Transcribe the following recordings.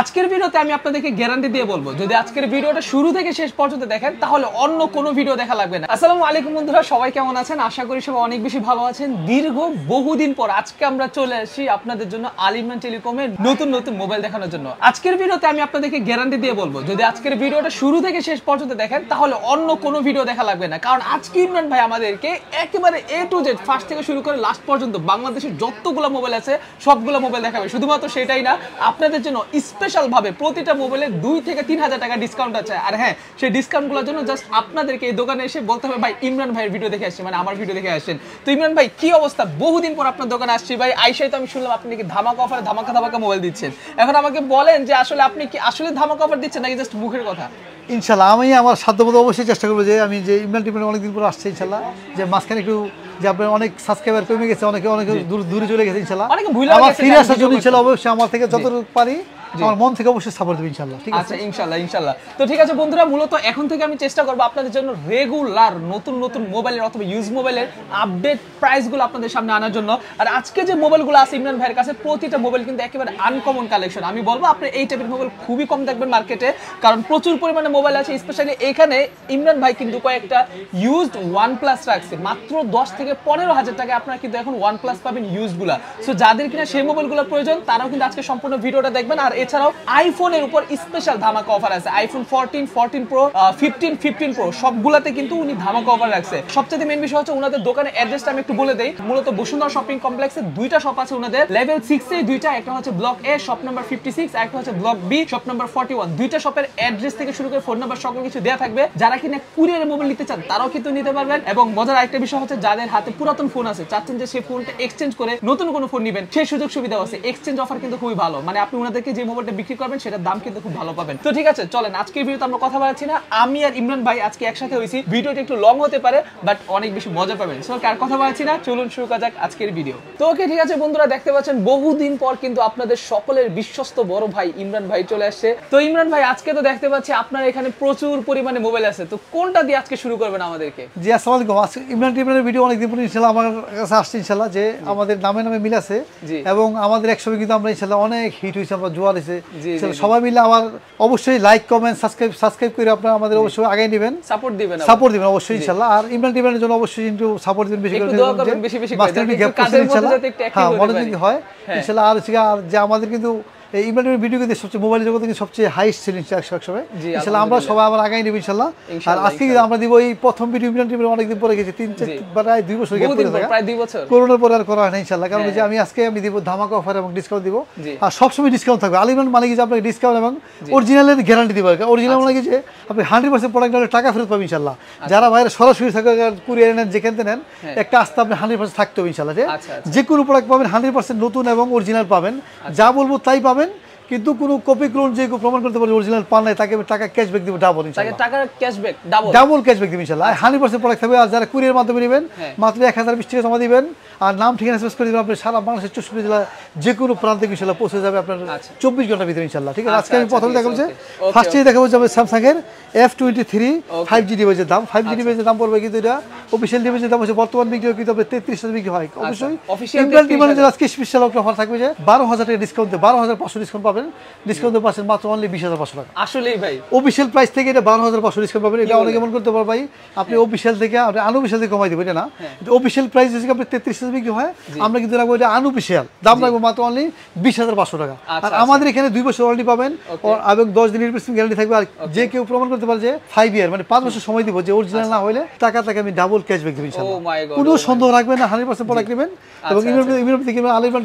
আজকের ভিডিওতে আমি আপনাদেরকে গ্যারান্টি দিয়ে বলব, যদি আজকের ভিডিওটা শুরু থেকে শেষ পর্যন্ত দেখেন, তাহলে অন্য কোনো ভিডিও দেখা লাগবে না। আসসালামু আলাইকুম বন্ধুরা, সবাই কেমন আছেন? আশা করি সবাই অনেক বেশি ভালো আছেন। দীর্ঘ বহুদিন পর আজকে আমরা চলে আসি আপনাদের জন্য আলিমান টেলিকমের নতুন নতুন মোবাইল দেখানোর জন্য। আজকের ভিডিওতে আমি আপনাদেরকে গ্যারান্টি দিয়ে বলব, যদি আজকের ভিডিওটা শুরু থেকে শেষ পর্যন্ত দেখেন, তাহলে অন্য কোনো ভিডিও দেখা লাগবে না। কারণ আজকে ইমরান ভাই আমাদেরকে একেবারে এ টু জেড ফার্স্ট থেকে শুরু করে লাস্ট পর্যন্ত বাংলাদেশের যতগুলো মোবাইল আছে, সবগুলো মোবাইল দেখাবে। শুধুমাত্র সেটাই না, আপনাদের জন্য ভাবে প্রতিটা মোবাইলে দুই থেকে তিন হাজার টাকা ডিসকাউন্ট আছে। আর হ্যাঁ সেই ডিসকাউন্টগুলোর জন্য জাস্ট আপনাদেরকে এই দোকানে এসে বলতে হবে ভাই ইমরান ভাইয়ের ভিডিও দেখে আসছি মানে আমার ভিডিও দেখে আসছেন তো ইমরান ভাই কি অবস্থা? বহুদিন পর আপনার দোকানে আসছি। ভাই আইসাই তো আমি শুনলাম আপনি কি ধামাকা অফারে ধামাকা ধামাকা মোবাইল দিচ্ছেন। এখন আমাকে বলেন যে আসলে আপনি কি আসলে ধামাকা অফার দিচ্ছেন নাকি জাস্ট মুখের কথা? ইনশাল্লাহ আমি আমার সাধ্যমতো অবশ্যই চেষ্টা করব যে আমি যে ইমরান টিমের অনেকদিন পরে আসছে ইনশাল্লাহ যে মাঝখানে একটু যে আপনার অনেক সাবস্ক্রাইবার কমে গেছে অনেকে অনেকে দূর- দূরে চলে গেছে ইনশাল্লাহ। আমার ফিরে আসার জন্য ইনশাল্লাহ অবশ্যই আমার থেকে যতটুকু পারি আমার মন থেকে অবশ্যই সাপোর্ট দেবে ইনশাল্লাহ ঠিক আছে? আচ্ছা ইনশাল্লাহ ইনশাল্লাহ তো ঠিক আছে বন্ধুরা মূলত এখন থেকে আমি চেষ্টা করব আপনাদের জন্য রেগুলার নতুন নতুন মোবাইলের অথবা ইউজ মোবাইলের আপডেট প্রাইসগুলো আপনাদের সামনে আনার জন্য। আর আজকে যে মোবাইলগুলো আছে ইমরান ভাইয়ের কাছে প্রতিটা মোবাইল কিন্তু একেবারে আনকমন কালেকশন আমি বলব আপনি এই টাইপের মোবাইল খুবই কম দেখবেন মার্কেটে কারণ প্রচুর পরিমাণে মোবাইল আছে স্পেশালি এখানে ইমরান ভাই কিন্তু কয়েকটা ইউজড ওয়ান প্লাস রাখছে। মাত্র দশ থেকে পনেরো হাজার টাকা আপনারা কিন্তু এখন ওয়ান প্লাস পাবেন ইউজগুলা সো যাদের কিনা সেই মোবাইলগুলো প্রয়োজন তারাও কিন্তু আজকে সম্পূর্ণ ভিডিওটা দেখবেন। আর এছাড়াও আইফোনের উপর স্পেশাল ধামাকা অফার আছে। IPhone fourteen fourteen pro fifteen fifteen pro সবগুলাতে কিন্তু উনি ধামাকা অফার রাখছে। সবচেয়ে মেন বিষয় হচ্ছে ওনাদের দোকানের অ্যাড্রেসটা আমি একটু বলে দেই। মূলত বসুন্ধরা শপিং কমপ্লেক্সে দুইটা শপ আছে ওনাদের লেভেল সিক্স এ দুইটা, একটা হচ্ছে block A shop number fifty six একটা হচ্ছে block B shop number one দুইটা শপের অ্যাড্রেস থেকে শুরু করে ফোন নাম্বার সকল কিছু দেওয়া থাকবে। যারা কিনা কুরিয়ার মোবাইল নিতে চান, তারাও কিন্তু নিতে পারবেন। এবং মজার আরেকটা বিষয় হচ্ছে যাদের হাতে পুরাতন ফোন আছে, চাচ্ছেন যে সেই ফোনটা এক্সচেঞ্জ করে নতুন কোনো ফোন নেবেন, সেই সুযোগ সুবিধা আছে। এক্সচেঞ্জ অফার কিন্তু খুবই ভালো। মানে আপনি ওনাদেরকে যে মোবাইলটা বিক্রি করবেন সেটার দাম কিন্তু খুব ভালো পাবেন। তো ঠিক আছে চলেন আজকে ভিডিওতে আমরা কথা বলাচ্ছি না। আমি আর ইমরান ভাই আজকে একসাথে হয়েছি। ভিডিওটা একটু লং হতে পারে বাট অনেক বেশি মজা পাবেন। সো আর কথা বলাচ্ছি না চলুন শুরু করা যাক আজকের ভিডিও তো ওকে ঠিক আছে বন্ধুরা দেখতে পাচ্ছেন বহুদিন পর কিন্তু আপনাদের সকলের বিশ্বস্ত বড় ভাই ইমরান ভাই চলে আসছে। তো ইমরান ভাই আজকে তো দেখতে পাচ্ছি আপনার এখানে প্রচুর পরিমাণে মোবাইল আছে। তো কোনটা দিয়ে আজকে শুরু করবেন আমাদেরকে? জি আসসালামু আলাইকুম। আজকে ইমরান টিমের ভিডিও অনেকদিন পরে ইনশাল্লাহ আমার কাছে আসছে ইনশাল্লাহ যে আমাদের নামে নামে মিল আছে জি। এবং আমাদের একসঙ্গে কিন্তু আমরা ইনশাল্লাহ অনেক হিট হয়েছে আমরা জোয়ার হয়েছে। সবাই মিলে আমার অবশ্যই লাইক কমেন্ট সাবস্ক্রাইব সাবস্ক্রাইব করে আপনারা আমাদের অবশ্যই আগে নেবেন। সাপোর্ট দিবেন সাপোর্ট দিবেন অবশ্যই ইনশাআল্লাহ আর ইমরান টিমের জন্য অবশ্যই কিন্তু সাপোর্ট দিবেন বেশি একটু করে দোয়া করবেন বেশি বেশি করে, একটু একটু একটু হ্যাঁ যদি হয় ইনশাআল্লাহ আর আর যে আমাদের কিন্তু এই ইমরান টিমের ভিডিও কিন্তু সবচেয়ে মোবাইল জগতে কিন্তু সবচেয়ে হাইস্ট ছিল একশো একশো ইনশাল্লাহ আমরা সবাই আবার আগাই নেব ইনশাল্লাহ। আর আজকে কিন্তু আমরা দিব এই প্রথম ভিডিও ইমরান টিমের অনেকদিন পরে গেছে তিন চার প্রায় দুই বছর গ্যাপ পর, প্রায় দুই বছর। করোনার পরে আর করা হয় না ইনশাল্লাহ। কারণ হ্যাঁ। যে আমি আজকে আমি দিব ধামাকা অফার এবং ডিসকাউন্ট দিব। আর সবসময় ডিসকাউন্ট থাকবে। আলিমান মানে কি যে আপনাকে ডিসকাউন্ট এবং অরিজিনালের গ্যারান্টি দিব। অরিজিনাল মানে কি যে আপনি হান্ড্রেড পার্সেন্ট প্রোডাক্ট টাকা ফেরত পাবেন ইনশাল্লাহ। যারা বাইরে সরাসরি থাকে কুরিয়ার নেন যেখানে নেন হ্যাঁ। একটা আস্থা আপনি হান্ড্রেড পার্সেন্ট থাকতে হবে ইনশাল্লাহ যে আচ্ছা, আচ্ছা। যে কোনো প্রোডাক্ট পাবেন হান্ড্রেড পার্সেন্ট নতুন এবং অরিজিনাল পাবেন। যা বলব তাই পাবেন। কিন্তু কোনো কপি ক্লোন যে প্রমাণ করতে পারে অরিজিনাল পান নাই তাকে টাকা ক্যাশব্যাক দিব ডাবল তাকে টাকার ক্যাশব্যাক ডাবল ডাবল ক্যাশব্যাক ইনশাল্লাহ। হান্ড্রেড পার্সেন্ট প্রোডাক্ট থাকবে আর যারা কুরিয়ার মাধ্যমে নেবেন হ্যাঁ। মাত্র এক হাজার বিশ টাকা জমা দিবেন। আর নাম ঠিকানা স্পেস করে দিবেন আপনি সারা বাংলাদেশের চৌষট্টি জেলা যে কোনো প্রান্তে ইনশাল্লাহ পৌঁছে যাবে আপনার আচ্ছা। চব্বিশ ঘণ্টার ভিতরে ইনশাল্লাহ ঠিক আছে? আচ্ছা, আজকে আমি আচ্ছা, প্রথমে দেখাবো যে ফার্স্টেই দেখাবো যে স্যামসাং এর F twenty three Okay. Five G ডিভাইসের দাম ফাইভ জি ডিভাইসের দাম পড়বে কিন্তু এটা অফিসিয়াল ডিভাইসের দাম হচ্ছে বর্তমান বিক্রি কিন্তু তেত্রিশ হাজার বিক্রি হয়। অবশ্যই 33,000 ডিমান্ডের আজকে স্পেশাল অফার থাকবে যে বারো হাজার টাকা ডিসকাউন্ট বারো হাজার পাঁচশো ডিসকাউন্ট পাবেন। ডিসকাউন্ট পাচ্ছেন মাত্র অনলি বিশ হাজার পাঁচশো টাকা। আসলেই ভাই। অফিসিয়াল প্রাইস থেকে এটা বারো হাজার পাঁচশো ডিসকাউন্ট পাবেন। এটা অনেক এমন করতে পারবে ভাই আপনি অফিসিয়াল থেকে আপনি আনঅফিসিয়াল থেকে কমাই দেবেন এটা না। অফিসিয়াল প্রাইস হিসেবে আপনি তেত্রিশ হাজার বিক্রি হয়। আমরা কিন্তু রাখব এটা আনঅফিসিয়াল দাম রাখব মাত্র অনলি বিশ হাজার পাঁচশো টাকা। আচ্ছা, আর আমাদের এখানে দুই বছর ওয়ারেন্টি পাবেন। এবং দশ দিনের রিপ্লেসমেন্ট গ্যারান্টি থাকবে। আর যে কেউ প্রমাণ করতে পারে যে ফাইভ ইয়ার মানে পাঁচ বছর সময় দিব যে অরিজিনাল না হলে টাকা টাকা আমি ডাবল ক্যাশব্যাক দেবেন কোনো oh সন্দেহ রাখবেন না হান্ড্রেড পার্সেন্ট প্রোডাক্ট নেবেন। এবং আচ্ছা, ইমেল থেকে আলিমান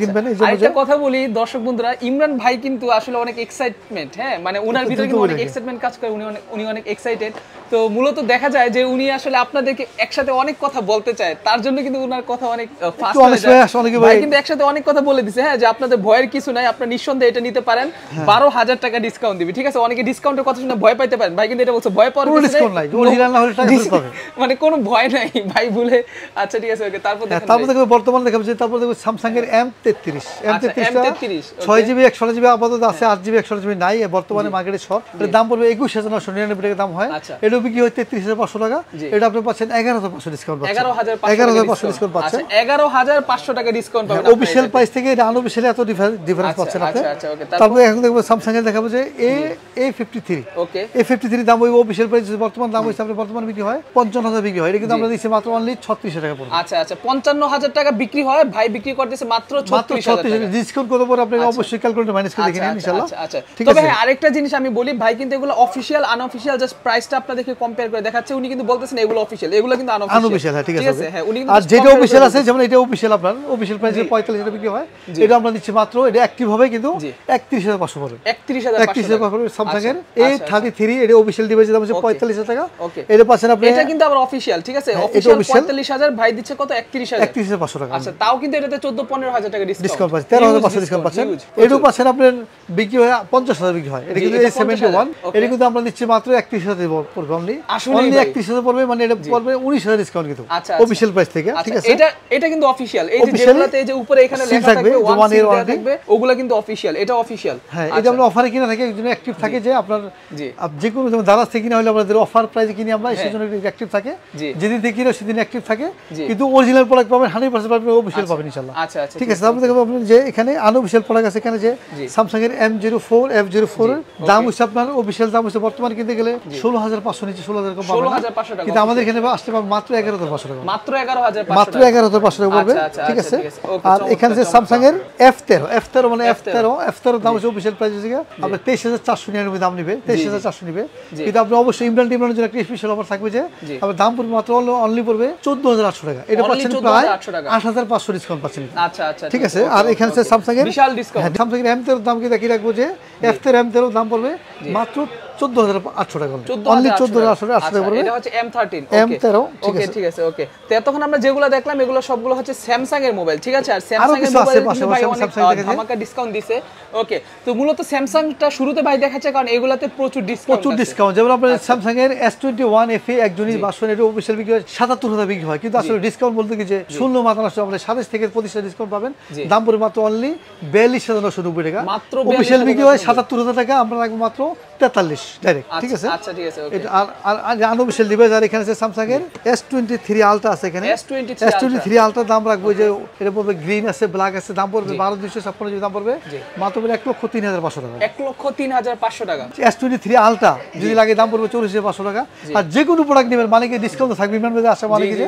কিনবেন। এই কথা বলি দর্শক বন্ধুরা ইমরান ভাই কিন্তু আসলে অনেক এক্সাইটমেন্ট হ্যাঁ মানে উনার ভিতরে কিন্তু অনেক এক্সাইটমেন্ট কাজ করে উনি অনেক উনি অনেক এক্সাইটেড তো মূলত দেখা যায় যে উনি আসলে আপনাদেরকে একসাথে অনেক কথা বলতে চায় তার জন্য কিন্তু উনার কথা অনেক ফাস্ট হয়ে অনেকে ভাই। কিন্তু একসাথে অনেক কথা বলে দিছে হ্যাঁ যে আপনাদের ভয়ের কিছু নাই আপনার নিঃসন্দেহে এটা নিতে পারেন হ্যাঁ। বারো হাজার টাকা ডিসকাউন্ট দিবি ঠিক আছে অনেকে ডিসকাউন্টের কথা শুনে ভয় পাইতে পারেন ভাই কিন্তু এটা বলছে ভয় পাওয়ার কিছু নাই, original না হলে টাকা ফেরত পাবে। মানে কোনো ভয় নাই ভাই ভুলে আচ্ছা ঠিক আছে ওকে তারপর হ্যাঁ, দেখেন তারপর। দেখবে বর্তমানে দেখাবো যে তারপর দেখবে স্যামসাং এর এম তেত্রিশ এম আচ্ছা, তেত্রিশটা M33, ছয় জিবি একশো জিবি আপাতত আছে আট জিবি একশো জিবি নাই বর্তমানে মার্কেটে শর্ট এর দাম পড়বে একুশ হাজার নশো নিরানব্বই টাকা দাম হয়। আচ্ছা। এটা বিক্রি হয় তেত্রিশ হাজার পাঁচশো টাকা। এটা আপনি পাচ্ছেন এগারো হাজার পাঁচশো ডিসকাউন্ট পাচ্ছেন। এগারো হাজার এগারো হাজার পাঁচশো ডিসকাউন্ট পাচ্ছেন। এগারো হাজার পাঁচশো টাকা ডিসকাউন্ট পাবেন অফিসিয়াল প্রাইস থেকে এটা আনঅফিসিয়ালি এত ডিফারেন্স আচ্ছা, পাচ্ছেন আপনি। আচ্ছা, আচ্ছা, তারপর? এখন দেখব স্যামসাং এর দেখাবো যে A A fifty three okay. A fifty three দাম ওই অফিসিয়াল প্রাইস বর্তমান দাম হচ্ছে আপনার বর্তমান বিক্রি হয় পঞ্চান্ন হাজার বিক্রি হয়। এটা কিন্তু আমরা দিচ্ছি মাত্র অনলি ছত্রিশ টাকা পড়বে আচ্ছা আচ্ছা পঞ্চান্ন হাজার টাকা বিক্রি হয় ভাই বিক্রি করতেছে মাত্র ছত্রিশ হাজার টাকা। ডিসকাউন্ট কত পরে আপনাকে অবশ্যই ক্যালকুলেটর মাইনাস করে দেখে আচ্ছা, নিন আচ্ছা, ইনশাল্লাহ। আচ্ছা, আচ্ছা। ঠিক তবে আছে। হ্যাঁ, আরেকটা জিনিস আমি বলি ভাই কিন্তু এগুলো অফিসিয়াল আনঅফিসিয়াল জাস্ট প্রাইসটা আপনাদেরকে কম্পেয়ার করে দেখাচ্ছে। উনি কিন্তু বলতেছেন এগুলো অফিসিয়াল এগুলো কিন্তু আনঅফিসিয়াল হ্যাঁ ঠিক আছে হ্যাঁ উনি কিন্তু আর যেটা করে আছে যেমন এটা অফিসিয়াল আপনার অফিসিয়াল প্রাইসে পঁয়তাল্লিশ টাকা বিক্রি হয়। এটা আমরা দিচ্ছি মাত্র এটা অ্যাক্টিভ হবে কিন্তু জি। একত্রিশ হাজার পড়বে একত্রিশ হাজার একত্রিশ হাজার পাঁচশো স্যামসাং এর আচ্ছা, এ আচ্ছা, থার্টি থ্রি এটা অফিসিয়াল ডিভাইসের দাম হচ্ছে Okay. পঁয়তাল্লিশ হাজার টাকা। এটা পাচ্ছেন আপনি এটা কিন্তু আবার অফিসিয়াল ঠিক আছে? হ্যাঁ, এটা official। পঁয়তাল্লিশ হাজার ভাই দিচ্ছে কত? একত্রিশ হাজার। একত্রিশ হাজার পাঁচশো টাকা। আচ্ছা তাও কিন্তু এটাতে চোদ্দ পনেরো হাজার টাকা ডিসকাউন্ট ডিসকাউন্ট পাচ্ছেন তেরো হাজার পাঁচশো ডিসকাউন্ট পাচ্ছেন। এটাও পাচ্ছেন আপনার বিক্রি হয় পঞ্চাশ হাজার বিক্রি হয়। এটা কিন্তু এটা এ সেভেন্টি ওয়ান এটা কিন্তু আমরা দিচ্ছি মাত্র একত্রিশ হাজার পড়বে অনলি আসলেই অনলি একত্রিশ হাজার পড়বে মানে এটা পড়বে উনিশ হাজার ডিসকাউন্ট কিন্তু। আচ্ছা, আচ্ছা। অফিসিয়াল প্রাইস থেকে ঠিক আচ্ছা আছে? এটা এটা কিন্তু অফিসিয়াল এই যে যেগুলাতে যে উপরে এখানে লেখা থাকবে, ওয়ান warranty। থাকবে ওগুলা কিন্তু অফিসিয়াল এটা অফিসিয়াল হ্যাঁ এটা আমরা অফারে কিনা থাকে একজন অ্যাক্টিভ থাকে যে আপনার যে কোনো যেমন দারাজ থেকে কিনা হলে আমাদের অফার প্রাইসে কিনি আমরা সেই জন্য অ্যাক্টিভ থাকে। যেদিন থেকে কিনা সেদিন অ্যাক্টিভ থাকে। কিন্তু অরিজিনাল প্রোডাক্ট পাবেন হান্ড্রেড পার্সেন্ট পাবেন অফিসিয়াল পাবেন ইনশাল্লাহ আচ্ছা আচ্ছা ঠিক আছে তারপরে দেখব যে এখানে আনঅফিসিয়াল প্রোডাক্ট আছে এখানে যে। স্যামসাং এর M zero four F zero four দাম হচ্ছে আপনার অফিসিয়াল দাম হচ্ছে বর্তমানে কিনতে গেলে ষোলো হাজার পাঁচশো নিচে ষোলো হাজার কম পাবেন 16,500 টাকা কিন্তু আমাদের এখানে আসতে পারবে মাত্র এগারো হাজার পাঁচশো টাকা। মাত্র এগারো হাজার মাত্র এগারো হাজার পাঁচশো টাকা পড়বে আচ্ছা, আচ্ছা, ঠিক আচ্ছা, আছে। Okay, আর এখানে যে। স্যামসাং এর এফ তেরো এফ তেরো মানে এফ F13 তেরো এফ তেরো দাম হচ্ছে অফিসিয়াল প্রাইস হচ্ছে আপনার তেইশ হাজার চারশো নিরানব্বই দাম নিবে তেইশ হাজার চারশো নিবে। কিন্তু আপনি অবশ্যই ইমরান টিমরানের জন্য একটা স্পেশাল অফার থাকবে যে। আপনার দাম পড়বে মাত্র অনলি পড়বে চোদ্দ হাজার আটশো টাকা। এটা পাচ্ছেন প্রায় 14,800 আট হাজার পাঁচশো ডিসকাউন্ট পাচ্ছেন। আচ্ছা আচ্ছা ঠিক আছে? আর এখানে. স্যামসাং এর বিশাল ডিসকাউন্ট স্যামসাং তেরো দাম কি দেখি রাখব যে? এফ এম তেরো দাম পড়বে? মাত্র চোদ্দ হাজার আটশো টাকা অনলি চোদ্দ হাজার আটশো টাকা। পড়বে এটা হচ্ছে M13 M13 ঠিক ওকে ঠিক আছে ওকে তো এতক্ষণ আমরা যেগুলো দেখলাম এগুলো সবগুলো হচ্ছে স্যামসাং এর মোবাইল ঠিক আছে? আর স্যামসাং এর মোবাইল। ধামাকা ডিসকাউন্ট দিছে। ওকে তো মূলত স্যামসাংটা শুরুতে ভাই দেখাচ্ছে কারণ এগুলাতে প্রচুর ডিসকাউন্ট প্রচুর ডিসকাউন্ট যেমন আপনার স্যামসাং এর S twenty one F E একজনই বাসন এটা অফিসিয়াল বিক্রি হয় সাতাত্তর হাজার বিক্রি হয়। কিন্তু আসলে ডিসকাউন্ট বলতে কি যে শূন্য মাত্রা নষ্ট আমাদের সাতাশ থেকে পঁচিশ ডিসকাউন্ট পাবেন। দাম পড়বে মাত্র অনলি বিয়াল্লিশ হাজার নশো নব্বই টাকা। মাত্র অফিসিয়াল 42,990 বিক্রি হয় সাতাত্তর হাজার টাকা আমরা রাখব মাত্র 안녕 তেতাল্লিশ ডাইরেক্ট ঠিক আছে? আচ্ছা ঠিক আছে আর ডিভাইস আর এখানে আছে স্যামসাং এর এস টোয়েন্টি থ্রি আলট্রা আছে এখানে। S23 S twenty three ultra দাম রাখব যে এটা পড়বে গ্রিন আছে ব্ল্যাক আছে দাম পড়বে বারো দুইশো ছাপ্পান্ন জিবি দাম পড়বে মাত্র পড়বে এক লক্ষ তিন হাজার পাঁচশো টাকা। এক লক্ষ তিন হাজার পাঁচশো টাকা। এস টোয়েন্টি থ্রি আলট্রা যদি লাগে দাম পড়বে চল্লিশ হাজার পাঁচশো টাকা। আর যে কোনো প্রোডাক্ট নেবেন মালিকে ডিসকাউন্ট থাকবে ইমরান ভাই আসা মালিকে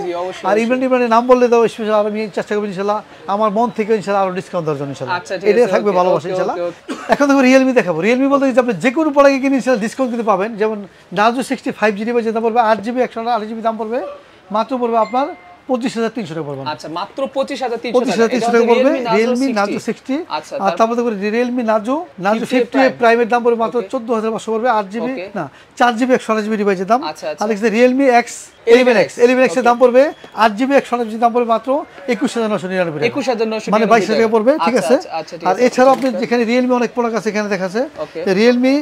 আর ইমরান ইমরানের নাম বললে দাও স্পেশাল আমি চেষ্টা করব ইনশাল্লাহ। আমার মন থেকে ইনশাল্লাহ আরও ডিসকাউন্ট দেওয়ার জন্য ইনশাল্লাহ। আচ্ছা, আছে, থাকবে ভালোবাসা ইনশাল্লাহ। এখন দেখো রিয়েলমি দেখাবো। রিয়েলমি বলতে যে আপনি যে কোনো প্রোডাক্টে কিনে ইনশাল্লাহ ডিসকাউন্ট কিন্তু পাবেন। যেমন নাজু সিক্সটি ফাইভ জিবি যে দাম পড়বে আট জিবি একশো আট জিবি দাম পড়বে। মাত্র পড়বে আপনার পঁচিশ হাজার তিনশো টাকা পড়বে। আচ্ছা মাত্র পঁচিশ হাজার পঁচিশ হাজার তিনশো টাকা পড়বে। রিয়েলমি নাজু সিক্সটি আর তারপর দেখো রিয়েলমি নাজু নাজু ফিফটি। প্রাইমের দাম পড়বে মাত্র চোদ্দ হাজার পাঁচশো পড়বে আট জিবি না চার জিবি একশো আঠাশ জিবি ডিভাইসের দাম। আর দেখছি Realme X eleven X eleven এক্সের দাম পড়বে আট জিবি একশো আঠাশ দাম পড়বে মাত্র একুশ হাজার নশো নিরানব্বই একুশ হাজার নশো মানে বাইশ হাজার টাকা পড়বে ঠিক আচ্ছা, আছে? আচ্ছা, আচ্ছা, আর। এছাড়াও আপনি যেখানে রিয়েলমি অনেক প্রোডাক্ট আছে এখানে দেখা আছে Okay. রিয়েলমি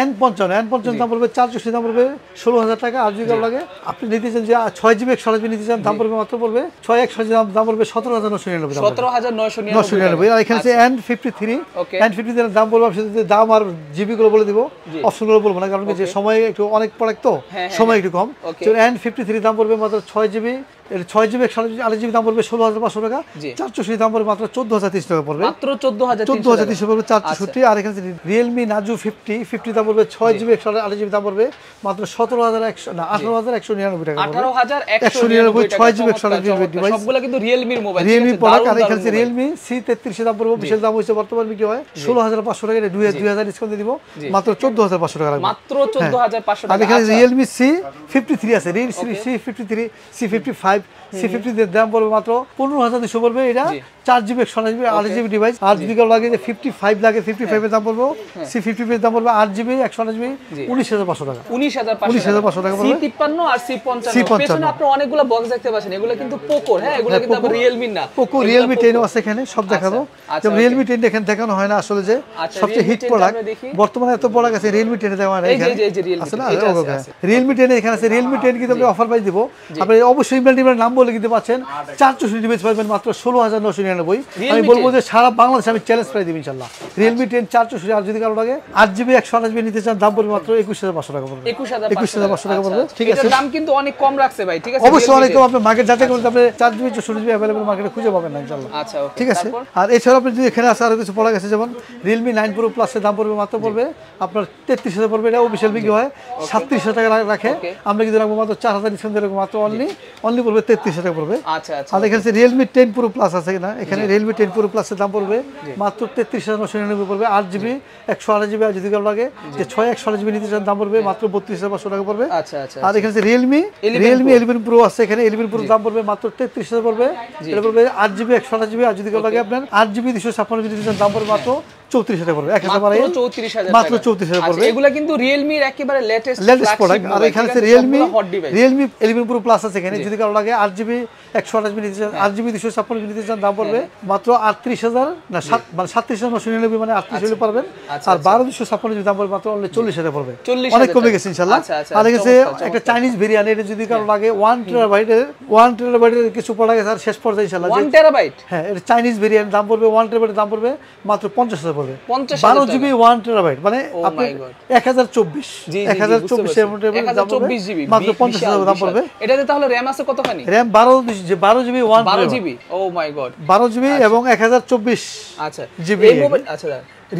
এন পঞ্চান্ন এন পঞ্চান্ন দাম পড়বে চার চৌষট্টি দাম পড়বে ষোলো হাজার টাকা আর যদি লাগে আপনি নিতে চান যে ছয় জিবি একশো জিবি নিতে চান দাম পড়বে মাত্র পড়বে ছয় একশো দাম দাম পড়বে সতেরো হাজার নশো নিরানব্বই সতেরো হাজার নয়শো নশো নিরানব্বই। আর এখানে N fifty three N fifty three দাম বলব আপনার সাথে দাম আর জিবি গুলো বলে দিব অপশনগুলো বলব না কারণ যে সময় একটু অনেক প্রোডাক্ট তো হ্যাঁ, সময় একটু কম। এন ফিফটি থ্রি দাম পড়বে মাত্র ছয় জিবি ছয় জিবি আট জিবি দাম পড়বে ষোলো হাজার পাঁচশো টাকা। জি। চার চৌষট্টি দাম পড়বে মাত্র চোদ্দ হাজার তিরিশ টাকা পড়বে। মাত্র চোদ্দ হাজার চোদ্দ হাজার তিনশো পড়বে চার চৌষট্টি আর এখানে রিয়েলমি নাজু ফিফটি ফিফটি দাম পড়বে ছয় জিবি একশো আট জিবি দাম পড়বে মাত্র সতেরো হাজার একশো না আঠারো হাজার একশো নিরানব্বই টাকা আঠারো হাজার একশো নিরানব্বই ছয় জিবি একশো আট জিবি ডিভাইস সবগুলো কিন্তু রিয়েলমির মোবাইল রিয়েলমি প্রোডাক্ট আর এখানে রিয়েলমি সি তেত্রিশে দাম পড়বে বিশেষ দাম হচ্ছে বর্তমান বিক্রি হয় ষোলো হাজার পাঁচশো টাকা দুই দুই হাজার ডিসকাউন্ট দিব মাত্র চোদ্দ হাজার পাঁচশো টাকা লাগবে। মাত্র চোদ্দ হাজার পাঁচশো হ্যাঁ। আর এখানে। রিয়েলমি সি ফিফটি থ্রি আছে real C fifty three C fifty five C fifty দাম পড়বে মাত্র পনেরো হাজার দুশো পড়বে। এটা চার জিবি একশো আঠাশ জিবি আট জিবি ডিভাইস আর যদি লাগে যে ফিফটি ফাইভ লাগে ফিফটি ফাইভের দাম পড়বে। সি ফিফটি ফাইভ দাম পড়বে আট জিবি একশো আঠাশ জিবি উনিশ হাজার পাঁচশো টাকা। উনিশ হাজার উনিশ হাজার পাঁচশো টাকা পড়বে। তিপ্পান্ন আর সি পঞ্চান্ন। C55 অনেকগুলো বক্স দেখতে পাচ্ছেন। এগুলো কিন্তু পোকোর হ্যাঁ? এগুলো কিন্তু রিয়েলমি না। পোকো রিয়েলমি টেনও আছে এখানে সব দেখাবো। আচ্ছা, যেমন রিয়েলমি টেন এখানে দেখানো হয় না আসলে যে আচ্ছা, সবচেয়ে হিট Realme 10 প্রোডাক্ট বর্তমানে এত প্রোডাক্ট আছে রিয়েলমি টেনে দেওয়া হয় না এখানে। এই যে- এই যে Realme আছে না? 10, এটা আছে, আছে। রিয়েলমি টেন এখানে আছে রিয়েলমি টেন কিন্তু আমরা অফার প্রাইস দিব। আপনি অবশ্যই ইমরান নাম করলে কিন্তু পাচ্ছেন চার চৌষট্টি জিবি পাবেন মাত্র ষোলো হাজার নশো নিরানব্বই। আমি বলব যে সারা বাংলাদেশে আমি চ্যালেঞ্জ প্রাইস দিব ইনশাল্লাহ। রিয়েলমি টেন চার চৌষট্টি আর যদি কারও লাগে আট জিবি একশো আঠাশ জিবি নিতে চান দাম পড়বে মাত্র একুশ হাজার পাঁচশো টাকা পড়বে। একুশ হাজার একুশ হাজার পাঁচশো টাকা পড়বে। ঠিক আছে? দাম কিন্তু অনেক কম রাখছে ভাই ঠিক আছে? অবশ্যই অনেক কম। আপনি মার্কেট যাচাই করতে আপনি চার জিবি চৌষট্টি জিবি অ্যাভেলেবল মার্কেটে খুঁজে পাবেন না ইনশাল্লাহ। আচ্ছা ঠিক আছে? আর এছাড়া আপনি যদি এখানে আসে আরও কিছু পড়া গেছে যেমন রিয়েলমি নাইন প্রো প্লাসের দাম পড়বে মাত্র পড়বে আপনার তেত্রিশ হাজার পড়বে। এটা অফিসিয়াল বিক্রি হয়। সাতত্রিশ হাজার টাকা রাখে. আমরা কিন্তু রাখব মাত্র চার হাজার ডিসকাউন্ট মাত্র অনলি অনলি পড়বে তেত্রিশ টাকা পড়বে। আচ্ছা আচ্ছা। আর এখানে রিয়েলমি টেন প্রো প্লাস আছে না এখানে রিয়েলমি টেন প্রো প্লাসের দাম পড়বে। মাত্র তেত্রিশ হাজার নশো নিরানব্বই পড়বে। আট জিবি একশো জিবি আর যদি কারও লাগে যে ছয় একশো আঠাশ জিবি নিতে চান দাম পড়বে মাত্র বত্রিশ হাজার পাঁচশো টাকা পড়বে। আচ্ছা আচ্ছা আর এখানে রিয়েলমি রিয়েলমি এলিভেন প্রো আছে এখানে। এলিভেন প্রো দাম পড়বে মাত্র তেত্রিশ হাজার পড়বে। এটা পড়বে আট জিবি একশো আঠাশ জিবি আর যদি কেউ লাগে আপনার আট জিবি দুশো ছাপ্পান্ন জিবি দিচ্ছেন দাম পড়বে মাত্র চৌত্রিশ হাজার পড়বে এক হাজার মাত্র চৌত্রিশ হাজার মাত্র চৌত্রিশ হাজার পড়বে। এগুলো কিন্তু রিয়েলমির একেবারে লেটেস্ট লেটেস্ট প্রোডাক্ট আর এখানে আছে Realme Realme eleven pro plus আছে এখানে। যদি কারও লাগে আট জিবি একশো আঠাশ জিবি আট জিবি দুশো ছাপ্পান্ন জিবি চান দাম পড়বে মাত্র আটত্রিশ হাজার না সাত মানে সাতত্রিশ হাজার নশো নিরানব্বই মানে আটত্রিশ হলে পারবেন। আচ্ছা, আর বারো দুশো ছাপ্পান্ন জিবি দাম পড়বে মাত্র অনলি চল্লিশ হাজার পড়বে। অনেক কমে গেছে ইনশাল্লাহ আচ্ছা, আচ্ছা, আর এখানে একটা চাইনিজ এটা যদি কারও লাগে ওয়ান টেরাবাইটের ওয়ান টেরাবাইটের কিছু প্রোডাক্ট আর শেষ পর্যায়ে ইনশাল্লাহ যে- ওয়ান টেরাবাইট হ্যাঁ এটা চাইনিজ বিরিয়ানি দাম পড়বে ওয়ান টেরাবাইটের দাম পড়বে মাত্র পঞ্চাশ হাজার পড়বে 50,000 বারো। জিবি ওয়ান টেরাবাইট মানে Oh আপনি. এক হাজার চব্বিশ এক হাজার চব্বিশের মধ্যে 1024 জিবি মাত্র পঞ্চাশ হাজার দাম পড়বে। এটাতে তাহলে র্যাম আছে কতখানি? র্যাম বারো বারো জিবি ওয়ান বারো জিবি? ও মাই গড বারো জিবি এবং এক হাজার চব্বিশ আচ্ছা। জিবি আচ্ছা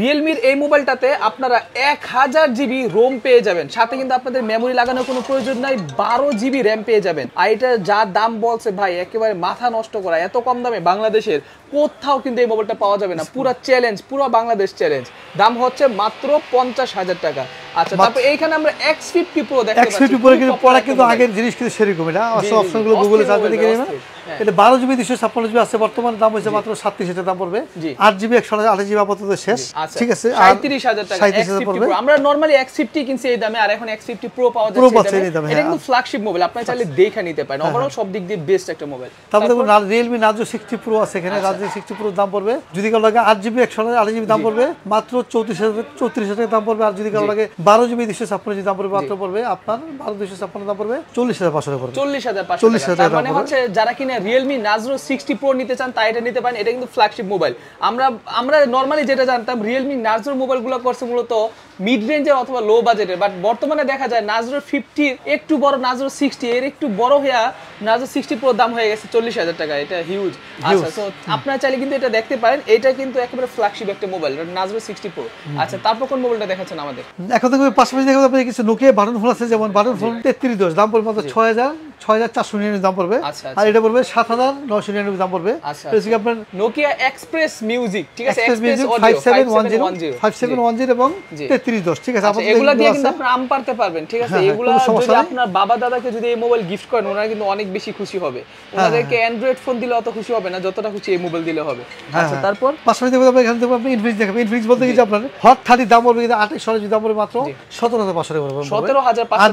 রিয়েলমির এই মোবাইলটাতে আপনারা এক হাজার জিবি রোম পেয়ে যাবেন। সাথে কিন্তু আপনাদের মেমোরি লাগানোর কোনো প্রয়োজন নাই বারো জিবি র্যাম পেয়ে যাবেন। আর এটা যা দাম বলছে ভাই একেবারে মাথা নষ্ট করা এত কম দামে বাংলাদেশের কোথাও কিন্তু এই মোবাইলটা পাওয়া যাবে না। পুরো চ্যালেঞ্জ পুরো বাংলাদেশ চ্যালেঞ্জ দাম হচ্ছে মাত্র পঞ্চাশ হাজার টাকা। আচ্ছা তারপর এইখানে আমরা এক্স ফিফটি প্রো দেখতে এক্স পাচ্ছি ফিফটি পরে কিন্তু পড়া কিন্তু আগের জিনিস কিন্তু সেরকম এটা অপশনগুলো গুগলে নেবেন অস্থির, হ্যাঁ। এটা বারো জিবি দুশো ছাপ্পান্ন জিবি আছে বর্তমানে দাম হয়েছে মাত্র সাতত্রিশ হাজার দাম পড়বে। আট জিবি একশো আঠাশ জিবি আপাতত শেষ। আচ্ছা। ঠিক আছে সাঁত্রিশ হাজার টাকা সাঁত্রিশ হাজার পড়বে। আমরা নরমালি এক্স ফিফটি কিনছি এই দামে আর এখন এক্স ফিফটি প্রো পাওয়া যাচ্ছে পাচ্ছে এই দামে। এটা হ্যাঁ। কিন্তু ফ্ল্যাগশিপ মোবাইল আপনারা চাইলে দেখে নিতে পারেন। ওভারঅল সব দিক দিয়ে বেস্ট একটা মোবাইল তারপরে দেখুন রিয়েলমি নাজো সিক্সটি প্রো আছে এখানে। নাজো সিক্সটি প্রোর দাম পড়বে। যদি কারও লাগে আট জিবি একশো আট জিবি দাম পড়বে। মাত্র চৌত্রিশ হাজার চৌত্রিশ হাজার দাম পড়বে। আর যদি কারও লাগে বারো জিবি দুশো ছাপ্পান্ন জিবি দাম পড়বে মাত্র পড়বে। আপনার বারো দুশো ছাপ্পান্ন দাম পড়বে। চল্লিশ হাজার পাঁচশো পড়বে। চল্লিশ হাজার পাঁচশো 40,000 টাকা। টাকা মানে হচ্ছে যারা কিনা রিয়েলমি নাজরো সিক্সটি প্রো নিতে চান, তাই এটা নিতে পারেন। এটা কিন্তু ফ্ল্যাগশিপ মোবাইল আমরা আমরা নর্মালি যেটা জানতাম রিয়েলমি নাজরো মোবাইলগুলো করছে মূলত মিড রেঞ্জের অথবা লো বাজেটের বাট বর্তমানে দেখা যায় নাজরো ফিফটি একটু বড় নাজরো সিক্সটি এর একটু বড় হইয়া নাজরো সিক্সটি প্রো দাম হয়ে গেছে চল্লিশ হাজার টাকা এটা হিউজ আচ্ছা তো আপনারা চাইলে কিন্তু এটা দেখতে পারেন এটা কিন্তু একেবারে ফ্ল্যাগশিপ একটা মোবাইল নাজরো সিক্সটি প্রো আচ্ছা তারপর কোন মোবাইলটা দেখাচ্ছেন আমাদের? এখন দেখবে পাশাপাশি দেখবে আপনি কিছু নোকিয়া বাটন ফোন আছে যেমন বাটন ফোন তেত্রিশ দশ দাম পড়বে মাত্র ছয় হাজার ছয় হাজার চারশো নিরানব্বই দাম পড়বে। আচ্ছা, আর এটা পড়বে সাত হাজার নশো নিরানব্বই দাম পড়বে। আচ্ছা, আপনার নোকিয়া এক্সপ্রেস মিউজিক ঠিক আছে? Express music five seven one zero five seven one zero এবং তেত্রিশ দশ ঠিক আছে আচ্ছা এগুলা দিয়ে কিন্তু আম পারতে পারবেন ঠিক আছে? হ্যাঁ, হ্যাঁ, এগুলা যদি আপনার বাবা দাদাকে যদি এই মোবাইল গিফট করেন ওনারা কিন্তু অনেক বেশি খুশি হবে। ওনাদেরকে অ্যান্ড্রয়েড ফোন দিলে অত খুশি হবে না যতটা খুশি এই মোবাইল দিলে হবে। আচ্ছা হ্যাঁ। তারপর? পাশাপাশি দেখবেন আপনি এখানে দেখবেন আপনি ইনফিনিক্স দেখাবেন। ইনফিনিক্স বলতে কি আপনার? হট থার্টি দাম পড়বে কিন্তু আঠাশ সরেজ দাম পড়বে মাত্র। সতেরো হাজার পাঁচশো টাকা পড়বে।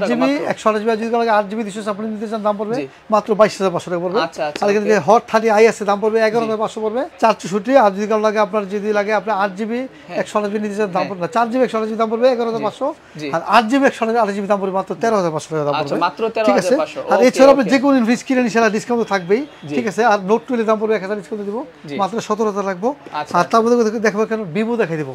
জিবি মাত্র। একশো আঠাশ জিবি যদি আট জিবি দুশো ছাপ্পান্ন নিতে চান দাম পড়বে মাত্র বাইশ হাজার পাঁচশো টাকা পড়বে। আচ্ছা, আচ্ছা, আর এখানে হট থার্টি আই আছে দাম পড়বে এগারো হাজার পাঁচশো পড়বে। চার চৌষট্টি আর যদি লাগে আপনার যদি লাগে আপনার আট জিবি একশো আঠাশ জিবি নিতে চান দাম পড়বে না। চার জিবি একশো আঠাশ জিবি দাম পড়বে এগারো হাজার পাঁচশো। আর আট জিবি একশো আঠাশ জিবি দাম পড়বে মাত্র তেরো হাজার পাঁচশো টাকা দাম আচ্ছা, পড়বে। মাত্র ঠিক আছে? আর এছাড়া আপনি যে কোনো কিনে ডিসকাউন্ট থাকবেই। ঠিক আছে? আর নোট টুয়েলের দাম পড়বে এক হাজার ডিসকাউন্ট দিব। মাত্র সতেরো হাজার রাখব আচ্ছা, আর তারপরে দেখব কেন? ভিভো দেখাই দিব।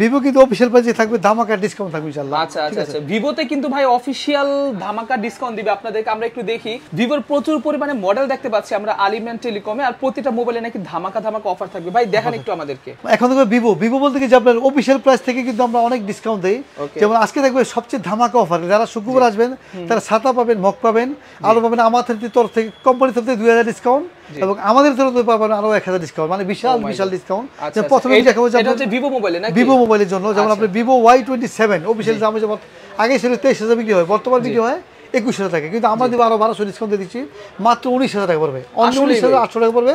ভিভো কিন্তু অফিসিয়াল প্রাইসে থাকবে ধামাকা ডিসকাউন্ট থাকবে ইনশাআল্লাহ। আচ্ছা আচ্ছা আচ্ছা। ভিভোতে কিন্তু ভাই অফিসিয়াল ধামাকা ডিসকাউন্ট দিবে আপনাদেরকে আমরা একটু দেখি। ভিভোর প্রচুর পরিমাণে মডেল দেখতে পাচ্ছি আমরা আলিমেন্ট টেলিকমে আর প্রতিটা মোবাইলে নাকি ধামাকা ধামাকা অফার থাকবে। ভাই দেখান একটু আমাদেরকে। এখন দেখবে ভিভো ভিভো বলতে কি যে আপনার অফিসিয়াল প্রাইস থেকে কিন্তু আমরা অনেক ডিসকাউন্ট দেই। যেমন আজকে দেখবে সবচেয়ে ধামাকা অফার যারা শুক্রবার আসবেন তারা ছাতা পাবেন মগ পাবেন আরও পাবেন আমাদের তরফ থেকে কোম্পানির তরফ থেকে দুই হাজার ডিসকাউন্ট এবং আমাদের তরফ থেকে পাবেন আরও এক হাজার ডিসকাউন্ট মানে বিশাল Oh বিশাল ডিসকাউন্ট আচ্ছা প্রথমে আচ্ছা। দেখাবো যে আপনার ভিভো মোবাইলে ভিভো মোবাইলের জন্য যেমন আপনি Vivo Y twenty seven official দাম যেমন আগে ছিল তেইশ হাজার বিক্রি হয় বর্তমান বিক্রি হয় একুশ হাজার টাকা। কিন্তু আমরা দিব আরও বারোশো ডিসকাউন্ট দিয়ে দিচ্ছি মাত্র উনিশ হাজার টাকা পড়বে। অন্য উনিশ হাজার আটশো টাকা পড়বে।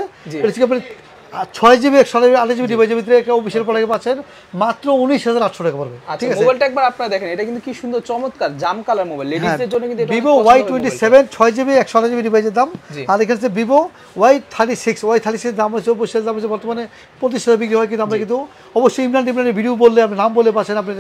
আপনার আর ছয় জিবি একশো আঠাশ জিবি ডিভাইসের ভিতরে একটা অফিসিয়াল প্রোডাক্ট পাচ্ছেন মাত্র উনিশ হাজার আটশো টাকা পড়বে। আচ্ছা ঠিক আছে? মোবাইলটা একবার আপনারা দেখেন এটা কিন্তু কি সুন্দর চমৎকার জাম কালার মোবাইল লেডিসদের জন্য কিন্তু ভিভো ওয়াই টোয়েন্টি সেভেন ছয় জিবি একশো আঠাশ জিবি ডিভাইসের দাম। আর এখানে হচ্ছে Vivo Y thirty six Y thirty six দাম হচ্ছে অবশ্যই দাম হচ্ছে বর্তমানে পঁচিশ হাজার বিক্রি হয় কিন্তু আমরা কিন্তু অবশ্যই ইমরান টিমরানের ভিডিও বললে আপনি নাম বলে পাচ্ছেন আপনি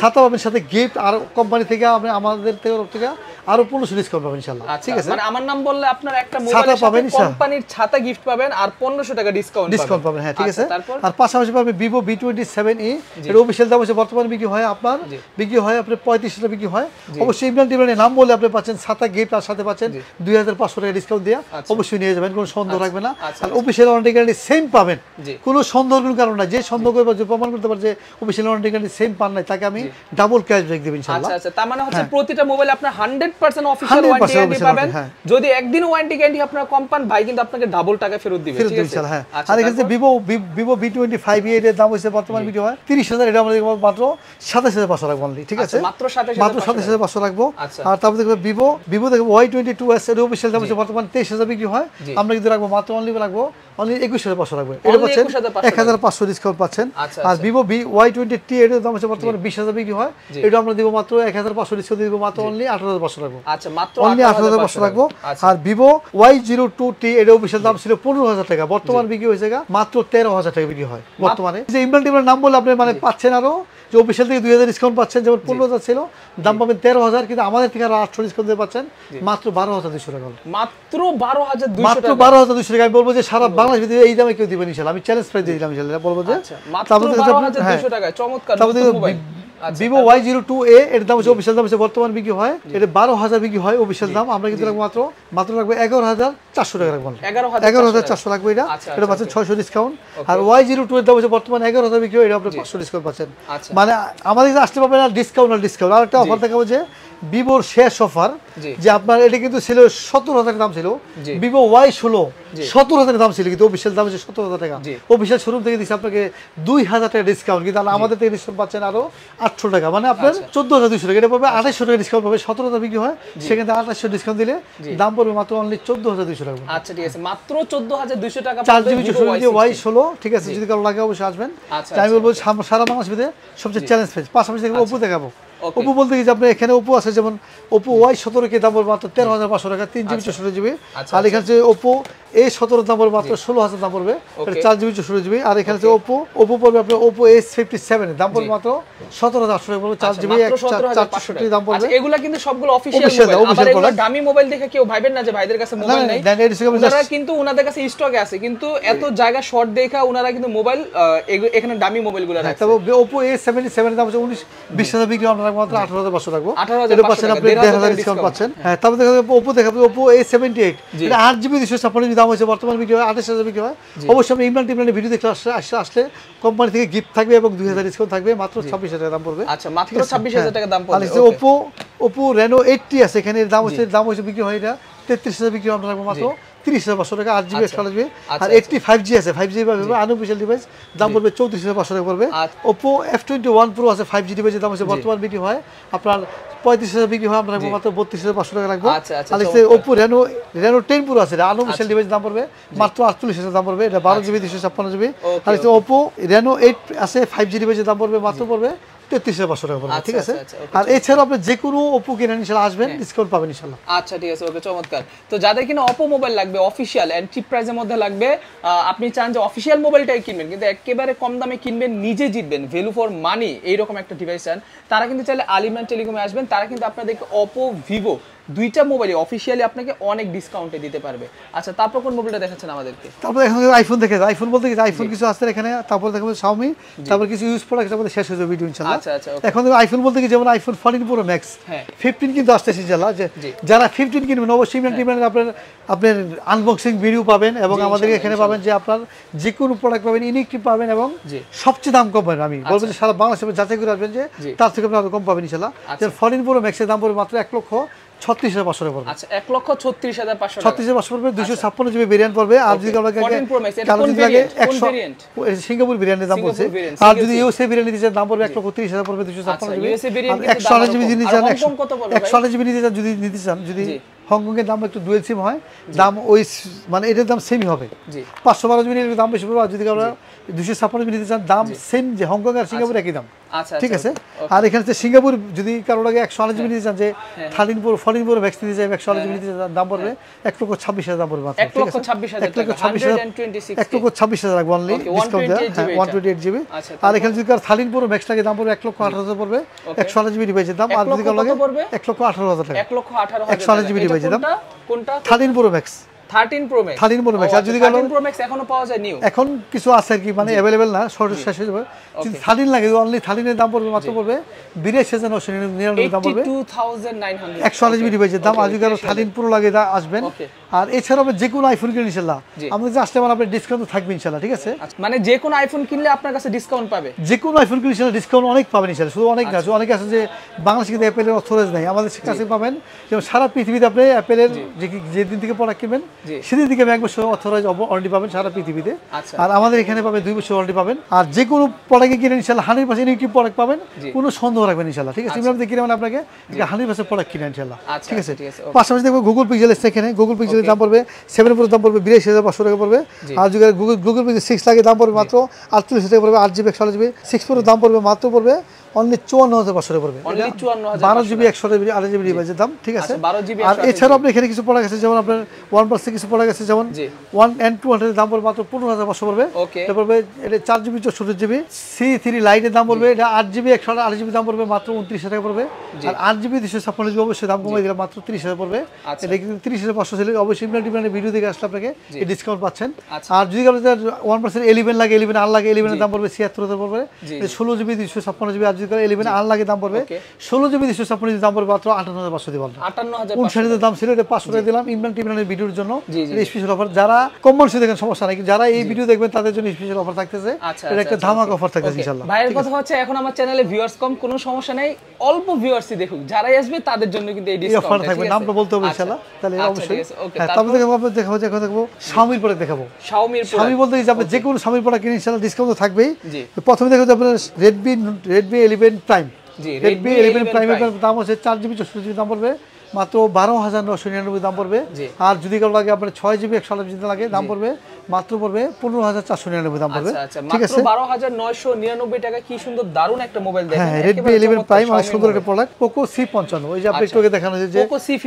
সাথে পাবেন সাথে গিফট আর কোম্পানি থেকে আপনি আমাদের তরফ থেকে আরও পনেরোশো ডিসকাউন্ট পাবেন ইনশাল্লাহ আচ্ছা ঠিক আছে? মানে আমার নাম বললে আপনার একটা ছাতা পাবেন, কোম্পানির ছাতা গিফট পাবেন আর পনেরোশো টাকা ডিসকাউন্ট ডিসকাউন্ট পাবেন। হ্যাঁ ঠিক আছে? আর পাশাপাশি পাবেন Vivo B twenty seven E এর অফিসিয়াল দাম হচ্ছে বর্তমানে বিক্রি হয় আপনার বিক্রি হয় আপনার পঁয়ত্রিশ টাকা বিক্রি হয়। অবশ্যই ইমরান টিমরানের নাম বলে আপনি পাচ্ছেন সাতা গিফট আর সাথে পাচ্ছেন দুই হাজার পাঁচশো টাকা ডিসকাউন্ট দিয়ে। আচ্ছা। অবশ্যই নিয়ে যাবেন কোনো সন্দেহ রাখবে না। আচ্ছা, আর অফিসিয়াল ওয়ারেন্টি গ্যারান্টি সেম পাবেন। কোনো সন্দেহ কোনো কারণ নাই। যে সন্দেহ করে বা যে প্রমাণ করতে পারে যে অফিসিয়াল ওয়ারেন্টি গ্যারান্টি সেম পান নাই তাকে আমি ডাবল ক্যাশ ব্যাক দেবেন আচ্ছা আচ্ছা। তার মানে হচ্ছে প্রতিটা মোবাইল আপনার 100% অফিশিয়াল 100% ওয়ারেন্টি গ্যারান্টি পাবেন। হ্যাঁ। যদি একদিন ওয়ারেন্টি গ্যারান্টি আপনার কম পান ভাই কিন্তু আপনাকে ডাবল টাকা ফেরত দিবে ঠিক আছে? হ্যাঁ। আচ্ছা আর তারপর? Vivo Vivo B twenty five এর দাম হচ্ছে বর্তমান ভিডিও হয়? তিরিশ হাজার এটা আমাদের মাত্র সাতাশ হাজার পাঁচশো রাখব ঠিক আচ্ছা, আছে? মাত্র সাতাশ হাজার পাঁচশো রাখব আচ্ছা। আর তারপর দেখব ভিভো ভিভো দেখব ওয়াই টোয়েন্টি টু এস এর অফিসিয়াল দাম হচ্ছে বর্তমান তেইশ হাজার বিক্রি হয়। আমরা কিন্তু রাখব মাত্র অনলি রাখব অনলি একুশ হাজার পাঁচশো রাখব এটা পাচ্ছেন এক হাজার পাঁচশো ডিসকাউন্ট পাচ্ছেন। আচ্ছা, আর। Vivo B Y twenty T এর দাম হচ্ছে বর্তমানে বিশ হাজার বিক্রি হয়। এটা আমরা দিব মাত্র এক হাজার পাঁচশো ডিসকাউন্ট দিব মাত্র অনলি আঠারো হাজার পাঁচশো রাখব আচ্ছা অনলি আঠারো হাজার পাঁচশো রাখব আর Vivo Y zero two T এর অফিসিয়াল দাম ছিল পনেরো হাজার টাকা। বর্তমান বিক্রি হয়েছে গা মাত্র তেরো হাজার টাকা বিক্রি হয় বর্তমানে। যে ইমরান টিমের নাম বলে আপনি মানে পাচ্ছেন আরও যে অফিসিয়াল থেকে দুই হাজার ডিসকাউন্ট পাচ্ছেন যেমন পনেরো হাজার ছিল দাম পাবেন তেরো হাজার কিন্তু আমাদের থেকে আরও আটশো ডিসকাউন্ট দিয়ে পাচ্ছেন মাত্র বারো হাজার দুশো টাকা মাত্র 12200 মাত্র বারো হাজার দুশো টাকা আমি বলব যে সারা বাংলাদেশ ভিতরে এই দামে কেউ দিবেন আমি চ্যালেঞ্জ প্রাইস দিয়ে দিলাম ইনশাল্লাহ বলব যে আচ্ছা মাত্র তারপর দেখো যে আপনি- 12200 টাকায় চমৎকার আচ্ছা Vivo Y zero two A এর দাম হচ্ছে অফিসিয়াল দাম হচ্ছে বর্তমান বিক্রি হয়। এটা বারো হাজার বিক্রি হয় অফিসিয়াল দাম। আমরা কিন্তু রাখব মাত্র মাত্র রাখব এগারো হাজার চারশো টাকা রাখব এগারো হাজার চারশো রাখব এটা। আচ্ছা, এটা আচ্ছা, পাচ্ছেন ছয়শো ডিসকাউন্ট আর ওয়াই জিরো টু এর দাম হচ্ছে বর্তমান এগারো হাজার বিক্রি হয় এটা আপনি পাঁচশো ডিসকাউন্ট পাচ্ছেন। আচ্ছা। মানে আমাদের আসতে পারবেন না ডিসকাউন্ট আর ডিসকাউন্ট আর একটা অফার দেখাবো যে ভিভোর শেষ অফার যে আপনার এটা কিন্তু ছিল সতেরো হাজার দাম ছিল। ভিভো ওয়াই ষোলো সতেরো হাজার দাম ছিল কিন্তু অফিসিয়াল দাম হচ্ছে সতেরো হাজার টাকা। অফিসিয়াল শোরুম থেকে দিচ্ছে আপনাকে দুই হাজার টাকা ডিসকাউন্ট কিন্তু আমাদের থেকে ডিসকাউন্ট পাচ্ছেন আরও আটশো টাকা। মানে আপনার আচ্ছা। চোদ্দ হাজার দুশো টাকা। এটা পাবে আঠাশশো টাকা ডিসকাউন্ট পাবে সতেরো হাজার বিক্রি হয়। সেখানে আঠাশশো ডিসকাউন্ট দিলে দাম পড়বে মাত্র অনলি চোদ্দ হাজার দুশো টাকা। আচ্ছা ঠিক আছে। মাত্র 14200 টাকা চার জিবি Y60 ওয়াই ষোলো ঠিক আছে। যদি কারও লাগে অবশ্যই আসবেন। আচ্ছা, আমি বলব সারা বাংলাদেশ সবচেয়ে চ্যালেঞ্জ পেজ পাশাপাশি দেখব ওপো দেখাবো. ওপো বলতে কি যে আপনার এখানে ওপো আছে যেমন ওপো ওয়াই সতেরো কে দাম মাত্র তেরো হাজার পাঁচশো টাকা তিন জিবি চৌষট্টি জিবি। আচ্ছা, আর এখানে যে ওপো এই সতেরো দাম পড়বে মাত্র ষোলো হাজার দাম পড়বে চার জিবি চৌষট্টি জিবি। আর এখানে যে ওপো ওপো পড়বে আপনার ওপো এস ফিফটি সেভেন দাম পড়বে মাত্র সতেরো হাজার আটশো টাকা পড়বে চার আচ্ছা, জিবি মাত্র এক চার 17,500 চার দাম পড়বে। আচ্ছা, এগুলা কিন্তু সবগুলো product। দামি মোবাইল দেখে কেউ ভাইবেন না যে ভাইদের কাছে মোবাইল নেই। ওনারা কিন্তু ওনাদের কাছে স্টকে আছে কিন্তু এত জায়গা শর্ট দেখা ওনারা কিন্তু মোবাইল এখানে দামি মোবাইলগুলো রাখছে। তারপর ওপো এ সেভেন্টি সেভেন দাম হচ্ছে উনিশ বিশ হাজার বিক্রি আমরা রাখব মাত্র আঠারো হাজার পাঁচশো রাখব 18,500 এটা পাচ্ছেন আপনি দেড় হাজার ডিসকাউন্ট পাচ্ছেন। হ্যাঁ। তারপর দেখা যাবে ওপো দেখা ওপো এ সেভেন্টি এইট এটা আট জিবি দুশো ছাপ্পান্ন দাম হচ্ছে বর্তমান বিক্রি হয় আঠাশ হাজার বিক্রি হয়। অবশ্যই আপনি ইমরান টিমরানের ভিডিও দেখলে আসলে আসলে কোম্পানি থেকে গিফট থাকবে এবং দুই হাজার ডিসকাউন্ট থাকবে মাত্র ছাব্বিশ হাজার দাম পড়বে। আচ্ছা মাত্র 26000 টাকা দাম পড়বে ওপো ওপো রেনো এইটটি আছে এখানে দাম হচ্ছে দাম হচ্ছে বিক্রি হয় এটা। তেত্রিশ হাজার বিক্রি হয় আমরা রাখব মাত্র। তিরিশ হাজার পাঁচশো টাকা আট জিবি একশো জিবি আর আচ্ছা, এইটটি ফাইভ জি আছে ফাইভ জি। আনঅফিসিয়াল ডিভাইস দাম পড়বে চৌত্রিশ হাজার পাঁচশো টাকা পড়বে। আচ্ছা। Oppo F twenty one pro আছে ফাইভ জি ডিভাইসের দাম হচ্ছে বর্তমান বিক্রি হয়। আপনার পঁয়ত্রিশ হাজার বিক্রি হয় আমরা মাত্র বত্রিশ হাজার পাঁচশো টাকা রাখব আচ্ছা, আচ্ছা, আর Oppo Reno Reno ten pro আছে আনঅফিসিয়াল ডিভাইস দাম পড়বে মাত্র আটচল্লিশ হাজার দাম পড়বে এটা বারো জিবি দুশো ছাপ্পান্ন জিবি আর ওপো রেনো এইট আছে ফাইভ জি ডিভাইসের দাম পড়বে মাত্র পড়বে তেত্রিশ হাজার পাঁচশো টাকা পড়বে আচ্ছা, ঠিক আছে? আচ্ছা, আচ্ছা, আর এছাড়াও আপনি যে কোনো ওপো কেনেন ইনশাল্লাহ আসবেন ডিসকাউন্ট পাবেন ইনশাল্লাহ। আচ্ছা ঠিক আছে ওকে চমৎকার। তো যাদের কিনা অপো মোবাইল লাগবে অফিসিয়াল এন্ড চিপ প্রাইসের মধ্যে লাগবে আপনি চান যে অফিসিয়াল মোবাইলটাই কিনবেন কিন্তু একেবারে কম দামে কিনবেন নিজে জিতবেন ভ্যালু ফর মানি এইরকম একটা ডিভাইস চান। তারা কিন্তু চাইলে আলিমান টেলিকমে আসবেন তারা কিন্তু আপনাদেরকে অপো ভিভো দুইটা মোবাইলে অফিসিয়ালি আপনাকে অনেক ডিসকাউন্টে দিতে পারবে। আচ্ছা তারপর কোন মোবাইলটা দেখাচ্ছেন আমাদেরকে? তারপর এখন আইফোন দেখে আইফোন বলতে কি আইফোন কিছু আসছে এখানে তারপর দেখো শাওমি তারপর কিছু ইউজ প্রোডাক্ট আমাদের শেষ হয়ে যাবে ভিডিও ইনশাল্লাহ আচ্ছা, আচ্ছা, এখন আইফোন বলতে কি যেমন আইফোন ফোরটিন প্রো ম্যাক্স হ্যাঁ। ফিফটিন কিন্তু আসতেছে ইনশাল্লাহ যে যারা ফিফটিন কিনবেন অবশ্যই ইমরান টিমরানের আপনার আপনার আনবক্সিং ভিডিও পাবেন এবং আমাদের এখানে পাবেন যে আপনার যে কোনো প্রোডাক্ট পাবেন ইউনিকটি পাবেন এবং সবচেয়ে দাম কম পাবেন আমি। বলব যে সারা বাংলাদেশে যাচাই করে আসবেন যে তার থেকে আপনি কম পাবেন ইনশাল্লাহ আচ্ছা। ফোরটিন প্রো ম্যাক্সের দাম পড়বে মাত্র এক লক্ষ ছত্রিশ হাজার পাঁচশো টাকা পড়বে। আচ্ছা এক লক্ষ ছত্রিশ হাজার পাঁচশো ছত্রিশ হাজার পাঁচশো পড়বে দুশো ছাপ্পান্ন জিবি ভেরিয়েন্ট পড়বে আর যদি আপনাকে 14 Pro Max, এটা কালো যদি লাগে একশো সিঙ্গাপুর ভেরিয়েন্টের দাম বলছে আর যদি SIM। ইউএসএ ভেরিয়েন্ট নিতে চান দাম পড়বে এক লক্ষ তিরিশ হাজার পড়বে দুশো ছাপ্পান্ন আচ্ছা, জিবি। একশো আঠাশ জিবি চান একশো হংকং কত পড়বে একশো আঠাশ জিবি নিতে চান যদি নিতে চান যদি হংকংয়ের দাম একটু ডুয়েল সিম হয় দাম ওই মানে এটার দাম সেমই হবে। পাঁচশো বারো জিবি দাম বেশি পড়বে আর যদি আমরা দুশো ছাপ্পান্ন নিতে চান দাম সেম যে হংকং আর সিঙ্গাপুর একই দাম। আচ্ছা ঠিক আচ্ছা, আছে? আর এখানে হচ্ছে সিঙ্গাপুর যদি কারও লাগে একশো আঠাশ জিবি নিতে চান যে হ্যাঁ, thirteen pro fourteen pro vaccine নিতে চাই একশো আঠাশ জিবি নিতে চান দাম পড়বে এক লক্ষ ছাব্বিশ হাজার দাম পড়বে এক লক্ষ ছাব্বিশ হাজার এক লক্ষ ছাব্বিশ হাজার 126 এক লক্ষ ছাব্বিশ হাজার রাখব অনলি ডিসকাউন্ট 128 হ্যাঁ ওয়ান টোয়েন্টি এইট জিবি আচ্ছা, আর এখানে যদি কারও থার্টিন প্রো ম্যাক্স লাগে দাম পড়বে এক লক্ষ আঠারো হাজার পড়বে একশো আঠাশ জিবি ডিভাইসের দাম আর যদি কারও লাগে এক লক্ষ আঠারো হাজার টাকা। এক লক্ষ আঠারো একশো আঠাশ জিবি ডিভাইসের দাম। কোনটা? কোনটা? Thirteen pro max thirteen pro max 13 Pro Max, আর যদি কারো- থার্টিন প্রো ম্যাক্স এখনও পাওয়া যায় নিউ এখন কিছু আছে কি মানে অ্যাভেলেবেল না শর্ট শেষ হয়ে যাবে। যদি থার্টিন লাগে অনলি থার্টিনের দাম পড়বে মাত্র পড়বে বিরাশি হাজার নশো নিরানব্বই দাম পড়বে। টু থাউজেন্ড নাইন হান্ড্রেড একশো আঠাশ জিবি ডিভাইসের দাম আজকে আরও থার্টিন প্রো লাগে দা আসবেন। আর এছাড়াও যে কোনো আইফোন কিনে জি। আমাদের আসলে মানে আপনার ডিসকাউন্ট থাকবে ইনশাল্লাহ ঠিক আছে? মানে যে কোনো আইফোন কিনলে আপনার কাছে ডিসকাউন্ট পাবে। যে কোনো আইফোন কিনে ইনশাল্লাহ ডিসকাউন্ট অনেক পাবেন ইনশাল্লাহ শুধু অনেক না আচ্ছা। অনেকে আছে যে বাংলাদেশে কিন্তু অ্যাপেলের অথরাইজ নাই। আমাদের কাছে পাবেন যেমন সারা পৃথিবীতে আপনি অ্যাপেলের যে যেদিন থেকে প্রোডাক্ট কিনবেন সেদিন থেকে এক বছর অথরাইজ অলরেডি পাবেন সারা পৃথিবীতে। আচ্ছা। আর আমাদের এখানে পাবেন দুই বছর অলরেডি পাবেন। আর যে কোনো প্রোডাক্টে কিনে ইনশাল্লাহ হান্ড্রেড পার্সেন্ট ইউটিউব প্রোডাক্ট পাবেন। কোনো সন্দেহ রাখবেন ইনশাল্লাহ। ঠিক আছে? এমনি আপনি কিনে মানে আপনাকে হান্ড্রেড পার্সেন্ট প্রোডাক্ট কিনে ইনশাল্লাহ। আচ্ছা, ঠিক আছে. পাশাপাশি দেখব গুগল পিক্সেল এসছে এখানে। গুগল পিক্সেলের দাম পড়বে সেভেন প্রোর দাম পড়বে বিরাশি হাজার পাঁচশো টাকা পড়বে। আর যদি গুগল গুগল পিক্সেল সিক্স লাগে দাম পড়বে মাত্র আটচল্লিশ টাকা পড়বে আট জিবি একশো জিবি সিক্স প্রোর দাম পড়বে মাত্র পড়বে অনলি চুয়ান্ন হাজার পাঁচশো পড়বে। Only 54,500 বারো জিবি একশো আট জিবি ডিভাইসের দাম ঠিক আছে? আচ্ছা, 12 GB আর এছাড়াও আপনি এখানে কিছু প্রোডাক্ট আছে যেমন আপনার ওয়ান প্লাসে কিছু প্রোডাক্ট আছে যেমন ওয়ান অ্যান্ড টু হান্ড্রেড দাম পড়বে মাত্র পনেরো হাজার পাঁচশো পড়বে। এটা পড়বে এটা চার জিবি চৌষট্টি জিবি সি থ্রি লাইটের দাম পড়বে এটা আট জিবি একশো আট জিবি দাম পড়বে মাত্র উনত্রিশ হাজার টাকা পড়বে। আর আট জিবি দুশো ছাপ্পান্ন জিবি অবশ্যই দাম কমে দিলে মাত্র তিরিশ হাজার পড়বে। আচ্ছা। এটা কিন্তু তিরিশ হাজার পাঁচশো ছিল অবশ্যই ইমরান টিমরানের ভিডিও দেখে আসলে আপনাকে এই ডিসকাউন্ট পাচ্ছেন। আচ্ছা। আর যদি আপনাদের ওয়ান পার্সেন্ট এলিভেন লাগে এলিভেন আর লাগে এলিভেনের দাম পড়বে ছিয়াত্তর হাজার পড়বে। ষোলো জিবি দুশো ছাপ্পান্ন জিবি আর যদি এলিভেন আর লাগে দাম পড়বে। ষোলো জিবি দুশো ছাপ্পান্ন জিবি দাম পড়বে মাত্র আটান্ন হাজার পাঁচশো দিব আটান্ন হাজার উনষাটের দাম ছিল এটা পাঁচশো টাকা দিলাম ইমরান টিমরানের ভিডিওর জন্য। জি, জি, এটা স্পেশাল অফার যারা কম মানুষে দেখেন সমস্যা নাই যারা এই ভিডিও দেখবেন তাদের জন্য স্পেশাল অফার থাকতেছে। আচ্ছা, এটা একটা আচ্ছা, ধামাক অফার থাকতেছে ইনশাল্লাহ ভাইয়ের কথা হচ্ছে এখন আমার চ্যানেলে ভিউয়ার্স কম কোনো সমস্যা নেই। অল্প ভিউয়ার্সই দেখুক। যারাই আসবে তাদের জন্য কিন্তু এই এই ডিসকাউন্ট অফার থাকবে। নামটা বলতে হবে ইনশাল্লাহ তাহলে অবশ্যই। হ্যাঁ তারপরে? দেখাবো আপনার দেখাবো দেখাবো স্বামীর পরে দেখাবো। শাওমির স্বামী বলতে যে আপনি যে কোনো স্বামীর প্রোডাক্ট কিনে ডিসকাউন্ট তো থাকবেই। প্রথমে দেখো যে আপনার Redmi Redmi eleven prime Redmi eleven 11 প্রাইমের দাম হচ্ছে চার জিবি চৌষট্টি জিবি দাম পড়বে। মাত্র বারো হাজার নশো নিরানব্বই দাম পড়বে। আর যদি কারও লাগে আপনার ছয় জিবি একশো আঠাশ জিবি লাগে দাম পড়বে। মাত্র পড়বে পনেরো হাজার চারশো নিরানব্বই দাম পড়বে। আচ্ছা আচ্ছা ঠিক আছে? বারো হাজার নয়শো নিরানব্বই টাকা কি সুন্দর দারুণ একটা মোবাইল দেখেন। হ্যাঁ রেডমি ইলেভেন প্রাইম অনেক সুন্দর একটা প্রোডাক্ট পোকো সি পঞ্চান্ন। ওই যে আপনি একটু দেখানো হয়েছে যে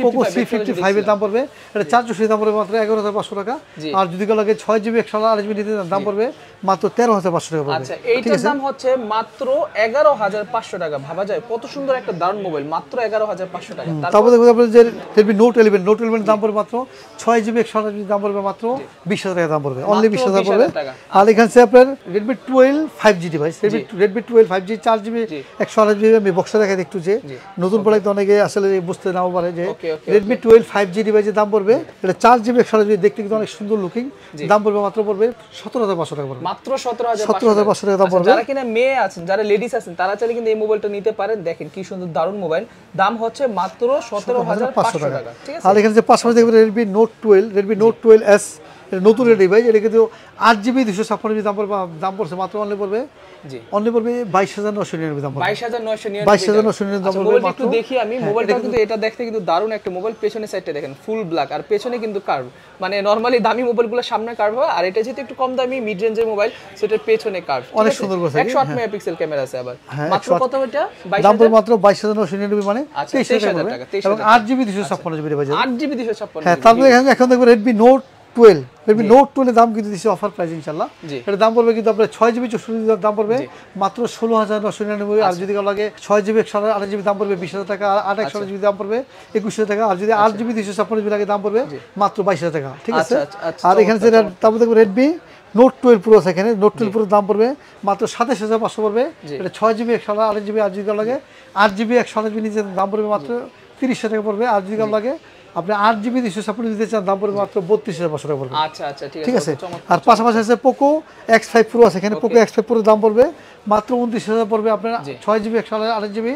পোকো সি ফিফটি ফাইভের দাম পড়বে। এটা চার চৌষট্টি দাম পড়বে মাত্র এগারো হাজার পাঁচশো টাকা। আর যদি কারও লাগে ছয় জিবি একশো আঠাশ জিবি নিতে দাম পড়বে মাত্র তেরো হাজার পাঁচশো টাকা পড়বে। আচ্ছা এইটার দাম হচ্ছে মাত্র এগারো হাজার পাঁচশো টাকা। ভাবা যায় কত সুন্দর একটা দারুণ মোবাইল মাত্র এগারো হাজার পাঁচশো টাকা। তারপর দেখবেন আপনার যে Redmi note eleven note eleven দাম পড়বে মাত্র ছয় জিবি একশো আঠাশ জিবি দাম পড়বে মাত্র বিশ হাজার টাকা দাম পড়বে অনলি বিশ হাজার পড়বে। টাকা। আর এখানে আপনার Redmi twelve five G device Redmi Redmi twelve five G চার জিবি একশো আঠাশ জিবি আমি বক্সে দেখাই একটু যে। নতুন প্রোডাক্ট অনেকে আসলে বুঝতে নাও পারে যে রেডমি টুয়েলভ ফাইভ জি ডিভাইসের দাম পড়বে। এটা চার জিবি একশো আঠাশ জিবি দেখতে কিন্তু অনেক সুন্দর লুকিং দাম পড়বে মাত্র পড়বে সতেরো হাজার পাঁচশো টাকা পড়বে। মাত্র সতেরো হাজার 17,500 টাকা দাম পড়বে। যারা কিনা মেয়ে আছেন যারা লেডিস আছেন তারা চাইলে কিন্তু এই মোবাইলটা নিতে পারেন। দেখেন কি সুন্দর দারুণ মোবাইল দাম হচ্ছে মাত্র সতেরো হাজার পাঁচশো টাকা। আর এখানে যে পাশাপাশি দেখবেন Redmi note twelve Redmi note twelve S নতুন ডিভাইস এটা কিন্তু আট জিবি দুশো ছাপ্পান্ন জিবি দাম পড়বে দাম পড়ছে মাত্র অনলি পড়বে। জি। অনলি পড়বে বাইশ হাজার নশো নিরানব্বই দাম পড়বে। বাইশ হাজার নয়শো 22,999 দাম পড়বে একটু দেখি আমি হ্যাঁ, মোবাইলটা কিন্তু এটা দেখতে কিন্তু দারুণ একটা মোবাইল পেছনের সাইডটা দেখেন ফুল ব্ল্যাক আর পেছনে কিন্তু কার্ভ মানে নরমালি দামি মোবাইলগুলো সামনে কার্ভ হয় আর এটা যেহেতু একটু কম দামি মিড রেঞ্জের মোবাইল সেটার পেছনে কার্ভ অনেক সুন্দর করেছে, মেগাপিক্সেল ক্যামেরা আছে আবার। হ্যাঁ, মাত্র 108 কত এটা? দাম পড়বে মাত্র বাইশ হাজার নশো নিরানব্বই মানে আচ্ছা, তেইশ হাজার টাকা, এবং আট জিবি দুশো ছাপ্পান্ন জিবি আট জিবি দুশো ছাপ্পান্ন হ্যাঁ তারপরে এখন দেখবেন Redmi note twelve Redmi note twelve দাম কিন্তু দিচ্ছে অফার প্রাইস ইনশাল্লাহ। জি। এটার দাম পড়বে কিন্তু আপনার ছয় জিবি চৌষট্টি দাম পড়বে। মাত্র ষোলো হাজার নশো নিরানব্বই। আচ্ছা। আর যদি কারও লাগে ছয় জিবি একশো আট জিবি দাম পড়বে বিশ হাজার টাকা আর আট একশো জিবি দাম পড়বে একুশ হাজার টাকা। আর যদি আট জিবি দুশো ছাপ্পান্ন জিবি লাগে দাম পড়বে মাত্র বাইশ হাজার টাকা। ঠিক আছে? আচ্ছা, আচ্ছা, আচ্ছা, আর এখানে যেটা তারপর দেখব রেডমি নোট টুয়েলভ প্রো আছে এখানে। নোট টুয়েলভ প্রো দাম পড়বে মাত্র সাতাশ হাজার পাঁচশো পড়বে। এটা ছয় জিবি একশো আট জিবি আর যদি লাগে আট জিবি একশো আট জিবি নিচে দাম পড়বে মাত্র তিরিশ হাজার টাকা পড়বে। আর যদি লাগে আপনি আট জিবি দুশো ছাপ্পান্ন দিতে চান দাম পড়বে মাত্র বত্রিশ হাজার পাঁচশো টাকা পড়বে। আচ্ছা আচ্ছা ঠিক আছে। আর পাশাপাশি আছে পোকো এক্স ফাইভ প্রো আছে এখানে পোকো এক্স ফাইভ প্রো দাম পড়বে মাত্র উনত্রিশ হাজার পড়বে আপনার ছয় জিবি একশো আঠাশ জিবি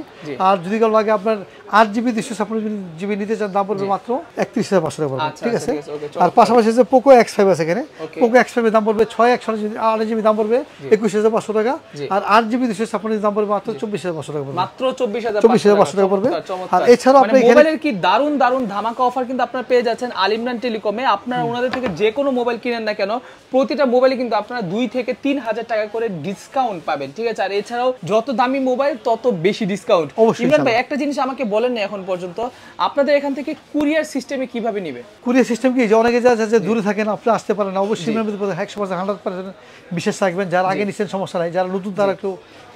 আর যদি কারও লাগে আপনার আট জিবি দুশো ছাপ্পান্ন জিবি নিতে চান দাম পড়বে মাত্র একত্রিশ হাজার পাঁচশো টাকা পড়বে আচ্ছা, ঠিক আচ্ছা, আছে? ঠিক আছে, আর পাশাপাশি আছে পোকো এক্স ফাইভ আছে এখানে। পোকো এক্স ফাইভের দাম পড়বে ছয় একশো আঠাশ জিবি দাম পড়বে একুশ হাজার পাঁচশো টাকা। আর আট জিবি দুশো ছাপ্পান্ন দাম পড়বে মাত্র চব্বিশ হাজার পাঁচশো টাকা পড়বে। মাত্র চব্বিশ হাজার চব্বিশ হাজার পাঁচশো টাকা পড়বে। আর এছাড়াও মানে আপনি এখানে কি দারুণ দারুণ ধামাকা অফার কিন্তু আপনারা পেয়ে যাচ্ছেন আলিমরান টেলিকমে। আপনারা ওনাদের থেকে যে কোনো মোবাইল কিনেন না কেন প্রতিটা মোবাইলে কিন্তু আপনারা দুই থেকে তিন হাজার টাকা করে ডিসকাউন্ট পাবেন ঠিক আছে? আর এছাড়াও যত দামি মোবাইল তত বেশি ডিসকাউন্ট ইমরান ভাই একটা জিনিস আমাকে বলেন না এখন পর্যন্ত আপনাদের এখান থেকে কুরিয়ার সিস্টেমে কীভাবে নিবে? কুরিয়ার সিস্টেম কি? যে অনেকে যা যে দূরে থাকেন আপনি আসতে পারেন না। অবশ্যই একশো পার্সেন্ট হান্ড্রেড পার্সেন্ট বিশেষ থাকবেন। যারা আগে নিচ্ছেন সমস্যা নাই। যারা নতুন তারা একটু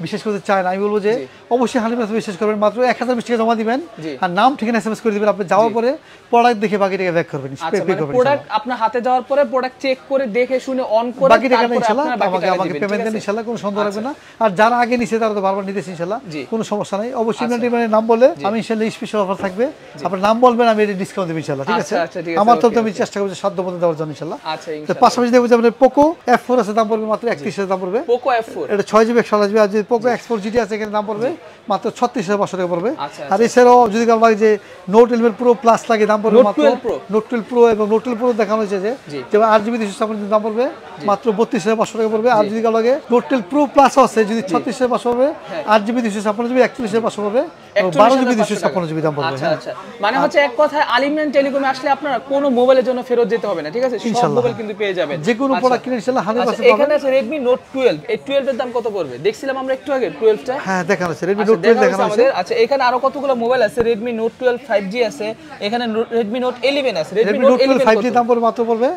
বিশেষ করতে চায় না। আমি বলব যে অবশ্যই হান্ড্রেড পার্সেন্ট বিশেষ করবেন। মাত্র এক হাজার বিশ টাকা জমা দিবেন আর নাম ঠিকানা এস করে দিবেন। আপনি যাওয়ার পরে প্রোডাক্ট দেখে বাকি টাকা ব্যাক করবেন আচ্ছা পে মানে প্রোডাক্ট আপনার হাতে যাওয়ার পরে প্রোডাক্ট চেক করে দেখে শুনে অন করে বাকি টাকা বাকি আমাকে আমাকে পেমেন্ট দেন আছে? ইনশাল্লাহ কোনো সন্দেহ রাখবে না। আর যারা আগে নিছে তারা তো বারবার নিতেছে ইনশাল্লাহ জি। কোনো সমস্যা নাই। অবশ্যই মানে নাম বলে আমি ইনশাল্লাহ স্পেশাল অফার থাকবে। আপনার নাম বলবেন আমি এটা ডিসকাউন্ট দেবো ইনশাল্লাহ ঠিক আছে? আচ্ছা, আচ্ছা, আমার তো আমি. চেষ্টা করছি সাধ্য মতো দেওয়ার জন্য ইনশাল্লাহ। আচ্ছা তো ইনশাআল্লাহ পাশাপাশি দেখব যে আপনার পোকো এফ ফোর আছে দাম পড়বে মাত্র একত্রিশ হাজার দাম পড়বে। পোকো F4 এটা ছয় জিবি একশো আসবে আর যদি পোকো এক্স ফোর জিটি আছে এখানে দাম পড়বে মাত্র ছত্রিশ হাজার পাঁচশো টাকা পড়বে। আচ্ছা, আর এছাড়াও যদি কারও লাগে যে নোট ইলেভেন প্রো প্লাস লাগে দাম পড়বে মাত্র নোট টুয়েলভ প্রো এবং নোট টুয়েলভ প্রো দেখানো হয়েছে যে আর যেমন আট জিবি দুশো ছাপ্পান্ন দাম পড়বে মাত্র বত্রিশ হাজার পাঁচশো টাকা পড়বে। আর যদি কালকে লাগে নোট টুয়েলভ প্রো প্লাস আছে যদি ছত্রিশ হাজার পাঁচশো হবে আট জিবি দুশো ছাপ্পান্ন জিবি একচল্লিশ হাজার পাঁচশো পড়বে। বারো জিবি দুশো ছাপ্পান্ন জিবি দাম পড়বে আচ্ছা হ্যাঁ। আচ্ছা। মানে হচ্ছে এক কথায় আলিমিয়ান টেলিকমে আসলে আপনারা কোনো মোবাইলের জন্য ফেরত যেতে হবে না ঠিক আছে? সব মোবাইল কিন্তু পেয়ে যাবেন। যে কোনো আচ্ছা। প্রোডাক্ট কিনে ইনশাল্লাহ হান্ড্রেড পার্সেন্ট এখানে আছে Redmi Note 12 এই 12 দাম কত পড়বে? দেখছিলাম আমরা একটু আগে 12 হ্যাঁ দেখানো হচ্ছে রেডমি নোট টুয়েলভ দেখানো হয়েছে আচ্ছা এখানে আরও কতগুলো মোবাইল আছে? 12 5G আছে। এখানে নো- Redmi Note 11 আছে। Redmi note twelve five G দাম পড়বে মাত্র পড়বে?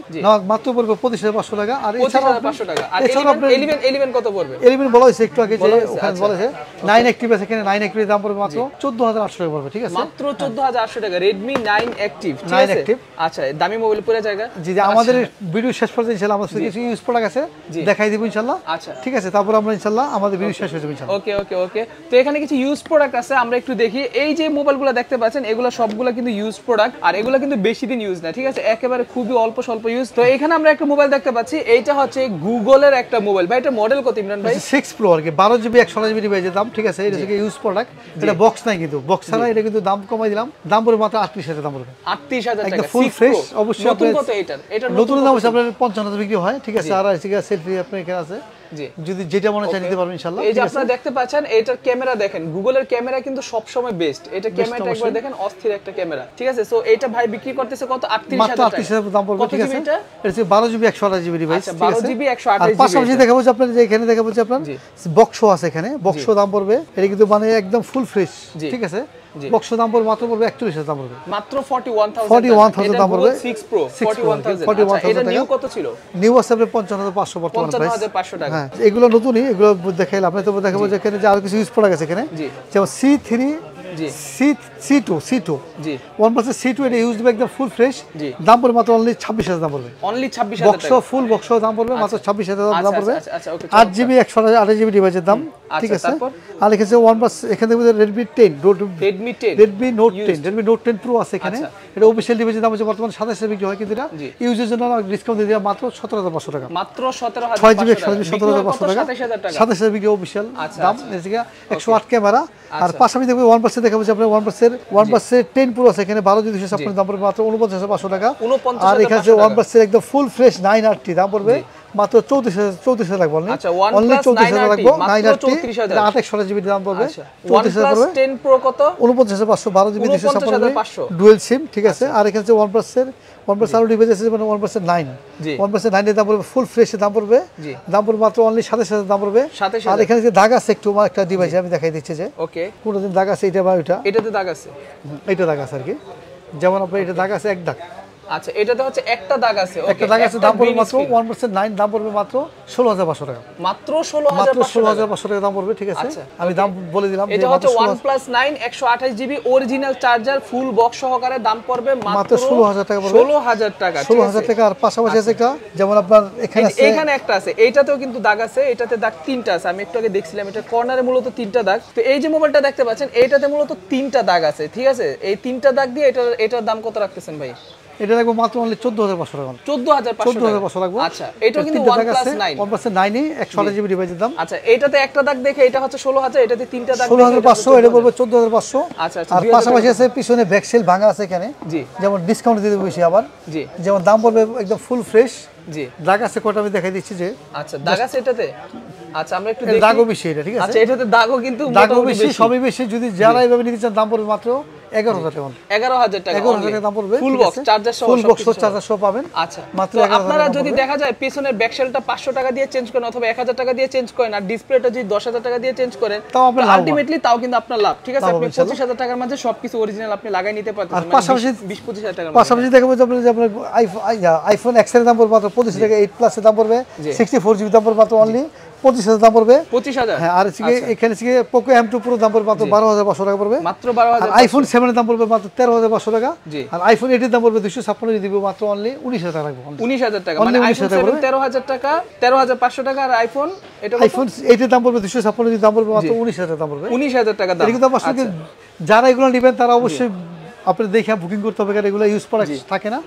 মাত্র পড়বে পঁচিশ হাজার পাঁচশো টাকা। আর এছাড়াও 25,500 টাকা। আর এছাড়াও 11 আপনার 11 11 কত পড়বে? এলিমেন্ট বলা হয়েছে একটু আগে যে বলা ওখানে। বলেছে নাইন অ্যাক্টিভ আছে এখানে নাইন অ্যাক্টিভ দাম পড়বে মাত্র। চোদ্দ হাজার আটশো টাকা পড়বে ঠিক আছে? মাত্র 14800 টাকা Redmi 9 Active ঠিক 9 আছে? Active। আচ্ছা দামি মোবাইল পুরো জায়গা? জি আমাদের ভিডিও শেষ পর্যন্ত ইনশাল্লাহ আমাদের কিছু ইউজ প্রোডাক্ট আছে দেখাই দিব ইনশাল্লাহ। আচ্ছা। ঠিক আছে তারপর আমরা ইনশাল্লাহ আমাদের ভিডিও শেষ হয়ে যাবে ইনশাল্লাহ। ওকে ওকে ওকে তো এখানে কিছু ইউজ প্রোডাক্ট আছে আমরা একটু দেখি। এই যে মোবাইলগুলো দেখতে পাচ্ছেন এগুলো সবগুলো কিন্তু ইউজ প্রোডাক্ট আর এগুলো কিন্তু বেশি দিন ইউজ না ঠিক আছে? একেবারে খুবই অল্প স্বল্প ইউজ তো এখানে আমরা একটা মোবাইল দেখতে পাচ্ছি এইটা হচ্ছে গুগলের একটা মোবাইল ভাই এটা মডেল কত ইমরান ভাই? সিক্স প্রো আর কি বারো জিবি একশো জিবি দাম ঠিক আছে? এটা ইউজ প্রোডাক্ট এটা বক্স নাই কিন্তু বক্স ছাড়া এটা কিন্তু দাম কমাই দিলাম। দাম পড়বে মাত্র আটত্রিশ হাজার দাম পড়বে। আটত্রিশ হাজার টাকা full Six অবশ্যই নতুন দাম হচ্ছে আপনার পঞ্চান্ন হাজার বিক্রি হয় ঠিক আছে? আর আছে সেলফি আপনার এখানে আছে। যদি যেটা মনে চাই নিতে পারবেন ইনশাল্লাহ এই যে আপনারা দেখতে পাচ্ছেন এটার ক্যামেরা দেখেন। গুগলের ক্যামেরা কিন্তু সব সময় বেস্ট এটা ক্যামেরাটা একবার দেখেন অস্থির একটা ক্যামেরা। ঠিক আছে? সো এটা ভাই বিক্রি করতেছে কত? 38000 মাত্র টাকা আটত্রিশ হাজার দাম পড়বে ঠিক জিবি আছে? এটা? হচ্ছে বারো জিবি একশো আঠাশ জিবি ডিভাইস আচ্ছা, ঠিক 12 আছে? GB, 128 আর পাশাপাশি দেখাবো যে আপনার যে এখানে দেখাবো যে আপনার জি। বক্স আছে এখানে। বক্স দাম পড়বে। এটা কিন্তু মানে একদম ফুল ফ্রেশ ঠিক আছে। বক্স দাম পড়বে মাত্র পড়বে একচল্লিশ হাজার দাম পড়বে। মাত্র 41000 41,000 দাম পড়বে। 6 প্রো 6 Pro, 41000 41,000 আচ্ছা এটা টাকা। নিউ কত ছিল? নিউ আছে আপনার পঞ্চান্ন হাজার পাঁচশো বর্তমান প্রাইস টাকা। হ্যাঁ এগুলো নতুনই এগুলো দেখাইলে আপনি তো দেখাবো যে এখানে যে আরও কিছু ইউজ প্রোডাক্ট আছে এখানে। যেমন C three C C two C two G. One প্লাসের সি টু এটা ইউজ একদম ফুল ফ্রেশ দাম পড়বে মাত্র অনলি ছাব্বিশ হাজার দাম পড়বে। অনলি 26000 বক্স ফুল বক্স দাম পড়বে মাত্র ছাব্বিশ হাজার দাম পড়বে। okay, আট জিবি একশো আঠাশ জিবি ডিভাইসের দাম ঠিক আছে? আর লিখেছে ওয়ান প্লাস এখানে Redmi ten Redmi 10 Redmi note ten Redmi note ten pro আছে এখানে। আচ্ছা। এটা অফিসিয়াল ডিভাইসের দাম হচ্ছে বর্তমানে সাতাশ বিক্রি হয় কিন্তু এটা। ইউজের জন্য ডিসকাউন্ট দিয়ে মাত্র সতেরো হাজার পাঁচশো টাকা। মাত্র 17500 ছয় জিবি একশো সতেরো হাজার পাঁচশো টাকা। সাতাশ হাজার বিক্রি অফিসিয়াল আচ্ছা, দাম আচ্ছা। একশো আট ক্যামেরা। আর। পাশাপাশি দেখবে ওয়ান দেখা যে আপনার one percent one percent ten pro আছে। এখানে ভালো জিনিস ছাপ্পান্ন দাম পড়বে মাত্র উনপঞ্চাশ পাঁচশো টাকা। আর এখানে ওয়ান ওয়ানের একদম ফুল ফ্রেশ নাইন আটটি দাম পড়বে মাত্র চৌত্রিশ হাজার চৌত্রিশ হাজার রাখব আচ্ছা, OnePlus অনলি চৌত্রিশ হাজার 9RT, নাইন আটটি 34,000 আট একশো জিবি দাম পড়বে চৌত্রিশ হাজার পড়বে 10 Pro কত? উনপঞ্চাশ হাজার পাঁচশো বারো জিবি দুশো ডুয়েল সিম ঠিক আছে। আর এখানে ওয়ান প্লাসের ওয়ান প্লাস আরও ডিভাইস আছে মানে ওয়ান প্লাসের নাইন ওয়ান প্লাসের নাইনের দাম পড়বে ফুল ফ্রেশের দাম পড়বে। দাম পড়বে মাত্র অনলি সাতাশ হাজার দাম পড়বে। আর এখানে যে দাগ আছে একটু আমার একটা ডিভাইস আমি দেখাই দিচ্ছি যে। ওকে। কোনো দিন দাগ আছে এটা বা ওইটা। এটাতে দাগ আছে। দাগ আছে আর কি। যেমন আপনার এটা দাগ আছে এক দাগ। আচ্ছা এটাতে হচ্ছে একটা দাগ আছে একটা দাগ আছে দাম পড়বে মাত্র screen। ওয়ান পার্সেন্ট নাইন দাম পড়বে মাত্র ষোলো হাজার পাঁচশো টাকা। মাত্র ষোলো হাজার মাত্র ষোলো হাজার পাঁচশো টাকা দাম পড়বে ঠিক আছে? আচ্ছা, আমি দাম বলে দিলাম এটা হচ্ছে মাত্র ওয়ান 16,000 প্লাস নাইন একশো আঠাশ GB original charger full box সহকারে দাম পড়বে মাত্র 16,000 টাকা পড়বে। ষোলো হাজার টাকা ষোলো ঠিক হাজার আছে? টাকা আর পাশাপাশি আছে একটা যেমন আপনার এখানে আছে এইখানে একটা আছে এইটাতেও কিন্তু দাগ আছে এটাতে দাগ তিনটা আছে আমি একটু আগে দেখছিলাম এটা কর্নারে মূলত তিনটা দাগ। তো এই যে মোবাইলটা দেখতে পাচ্ছেন এইটাতে মূলত তিনটা দাগ আছে ঠিক আছে? এই তিনটা দাগ দিয়ে এটার এটার দাম কত রাখতেছেন ভাই? এটা রাখব মাত্র অনলি চোদ্দ হাজার পাঁচশো টাকা। চোদ্দ হাজার চোদ্দ হাজার পাঁচশো রাখব আচ্ছা এটাও কিন্তু প্লাস নাইনই একশো আঠাশ জিবি ডিভাইসের দাম। আচ্ছা এটাতে একটা দাগ দেখে এটা হচ্ছে ষোলো হাজার এটাতে তিনটা দাগ ষোলো দেখে হাজার এটা এটা হাজার। পাঁচশো। আচ্ছা আচ্ছা আর পাশাপাশি আছে পিছনে ব্যাকসেল ভাঙা আছে এখানে। জি। যেমন ডিসকাউন্ট দিয়ে দেবো বেশি আবার। জি। যেমন দাম পড়বে একদম ফুল ফ্রেশ জি। দাগ আছে কটা আমি দেখাই দিচ্ছি যে আচ্ছা দাগ আছে এটাতে? আচ্ছা আমরা একটু দেখি। দাগও বেশি এটা ঠিক আছে? আচ্ছা এটাতে দাগও কিন্তু দাগও বেশি সবই বেশি। যদি যারা এইভাবে নিতে চান দাম পড়বে মাত্র এগারো হাজার টাকা এগারো হাজার টাকা এগারো হাজার টাকা পড়বে। ফুল বক্স চার্জার সহ ফুল বক্স চার্জার সহ পাবেন। আচ্ছা মাত্র আপনারা যদি দেখা যায় পিছনের ব্যাকশেলটা পাঁচশো টাকা দিয়ে চেঞ্জ করেন অথবা এক হাজার টাকা দিয়ে চেঞ্জ করেন আর ডিসপ্লেটা যদি দশ হাজার টাকা দিয়ে চেঞ্জ করেন তাও আপনার আলটিমেটলি তাও কিন্তু আপনার লাভ। ঠিক আছে আপনি পঁচিশ হাজার টাকার মাঝে সবকিছু অরিজিনাল আপনি লাগাই নিতে পারতেন পাশাপাশি- বিশ পঁচিশ হাজার মধ্যে। পাশাপাশি দেখাবো যে আপনার আইফোন আইফোন দাম পড়বে মাত্র পঁচিশ টাকা এইট প্লাসের দাম পড়বে। সিক্সটি ফোর জিবি দাম পড়বে মাত্র অনলি পঁচিশ হাজার দাম পড়বে। পঁচিশ হাজার? হ্যাঁ আর এখানে হচ্ছে পোকো এম টু পুরো দাম পড়বে মাত্র বারো হাজার পাঁচশো টাকা পড়বে। মাত্র বারো হাজার আইফোন সেভেনের দাম পড়বে মাত্র তেরো হাজার পাঁচশো টাকা। আর আইফোন এইটের দাম পড়বে দুশো ছাপ্পান্ন দিব মাত্র অনলি উনিশ হাজার টাকা উনিশ হাজার টাকা। মানে আইফোন সেভেন তেরো হাজার টাকা তেরো হাজার পাঁচশো টাকা আর আইফোন এটা আইফোন এইটের দাম পড়বে দুশো ছাপ্পান্ন দাম পড়বে মাত্র উনিশ হাজার দাম পড়বে। উনিশ হাজার টাকা দাম। সঙ্গে যারা এগুলো নেবেন তারা অবশ্যই আপনি দেখে বুকিং করতে হবে কারণ এগুলো ইউজ প্রোডাক্ট থাকে না।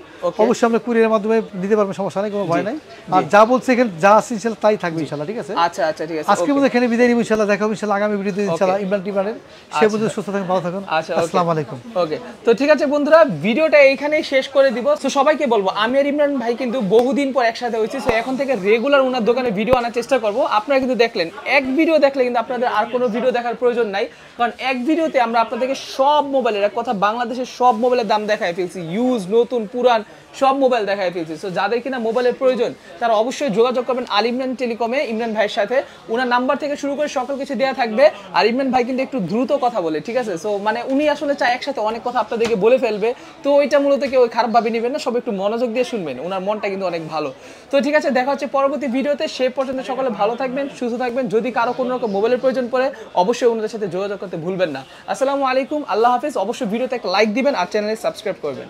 অবশ্যই আমরা কুরিয়ারের মাধ্যমে দিতে পারবেন সমস্যা নেই কোনো ভয় নাই। আর যা বলছে এখানে যা আছে ইনশাল্লাহ তাই থাকবে ইনশাল্লাহ ঠিক আছে? আচ্ছা আচ্ছা ঠিক আছে। আজকে মধ্যে এখানে বিদায় নিব ইনশাল্লাহ দেখা হবে ইনশাল্লাহ আগামী ভিডিওতে ইনশাল্লাহ ইমরান টিমরানের। সে পর্যন্ত সুস্থ থাকুন ভালো থাকুন। আচ্ছা, আসসালামু আলাইকুম। ওকে তো ঠিক আছে বন্ধুরা ভিডিওটা এইখানেই শেষ করে দিব। তো সবাইকে বলব আমি আর ইমরান ভাই কিন্তু বহুদিন পর একসাথে হয়েছি তো এখন থেকে রেগুলার ওনার দোকানে ভিডিও আনার চেষ্টা করব। আপনারা কিন্তু দেখলেন এক ভিডিও দেখলে কিন্তু আপনাদের আর কোনো ভিডিও দেখার প্রয়োজন নাই। কারণ এক ভিডিওতে আমরা আপনাদেরকে সব মোবাইলের এক কথা বাংলাদেশের সব মোবাইলের দাম দেখায় ফেলছি। ইউজ নতুন পুরান সব মোবাইল দেখায় ফেলছি। তো যাদের কিনা মোবাইলের প্রয়োজন, তারা অবশ্যই যোগাযোগ করবেন আল ইমরান টেলিকমে। ইমরান ভাইয়ের সাথে। ওনার নাম্বার থেকে শুরু করে সকল কিছু দেওয়া থাকবে। আর ইমরান ভাই কিন্তু একটু দ্রুত কথা বলে, ঠিক আছে? সো মানে উনি আসলে চায় একসাথে অনেক কথা আপনাদেরকে বলে ফেলবে। তো ওইটা মূলত কেউ খারাপ ভাবে নেবেন না, সব একটু মনোযোগ দিয়ে শুনবেন। ওনার মনটা কিন্তু অনেক ভালো। তো ঠিক আছে, দেখা হচ্ছে পরবর্তী ভিডিওতে। সে পর্যন্ত সকলে ভালো থাকবেন, সুস্থ থাকবেন। যদি কারও কোনো রকম মোবাইলের প্রয়োজন পড়ে, অবশ্যই ওনাদের সাথে যোগাযোগ করতে ভুলবেন না। আসসালামু আলাইকুম, আল্লাহ হাফিজ। অবশ্যই ভিডিওতে একটা লাইক দিবেন আর চ্যানেলে সাবস্ক্রাইব করবেন।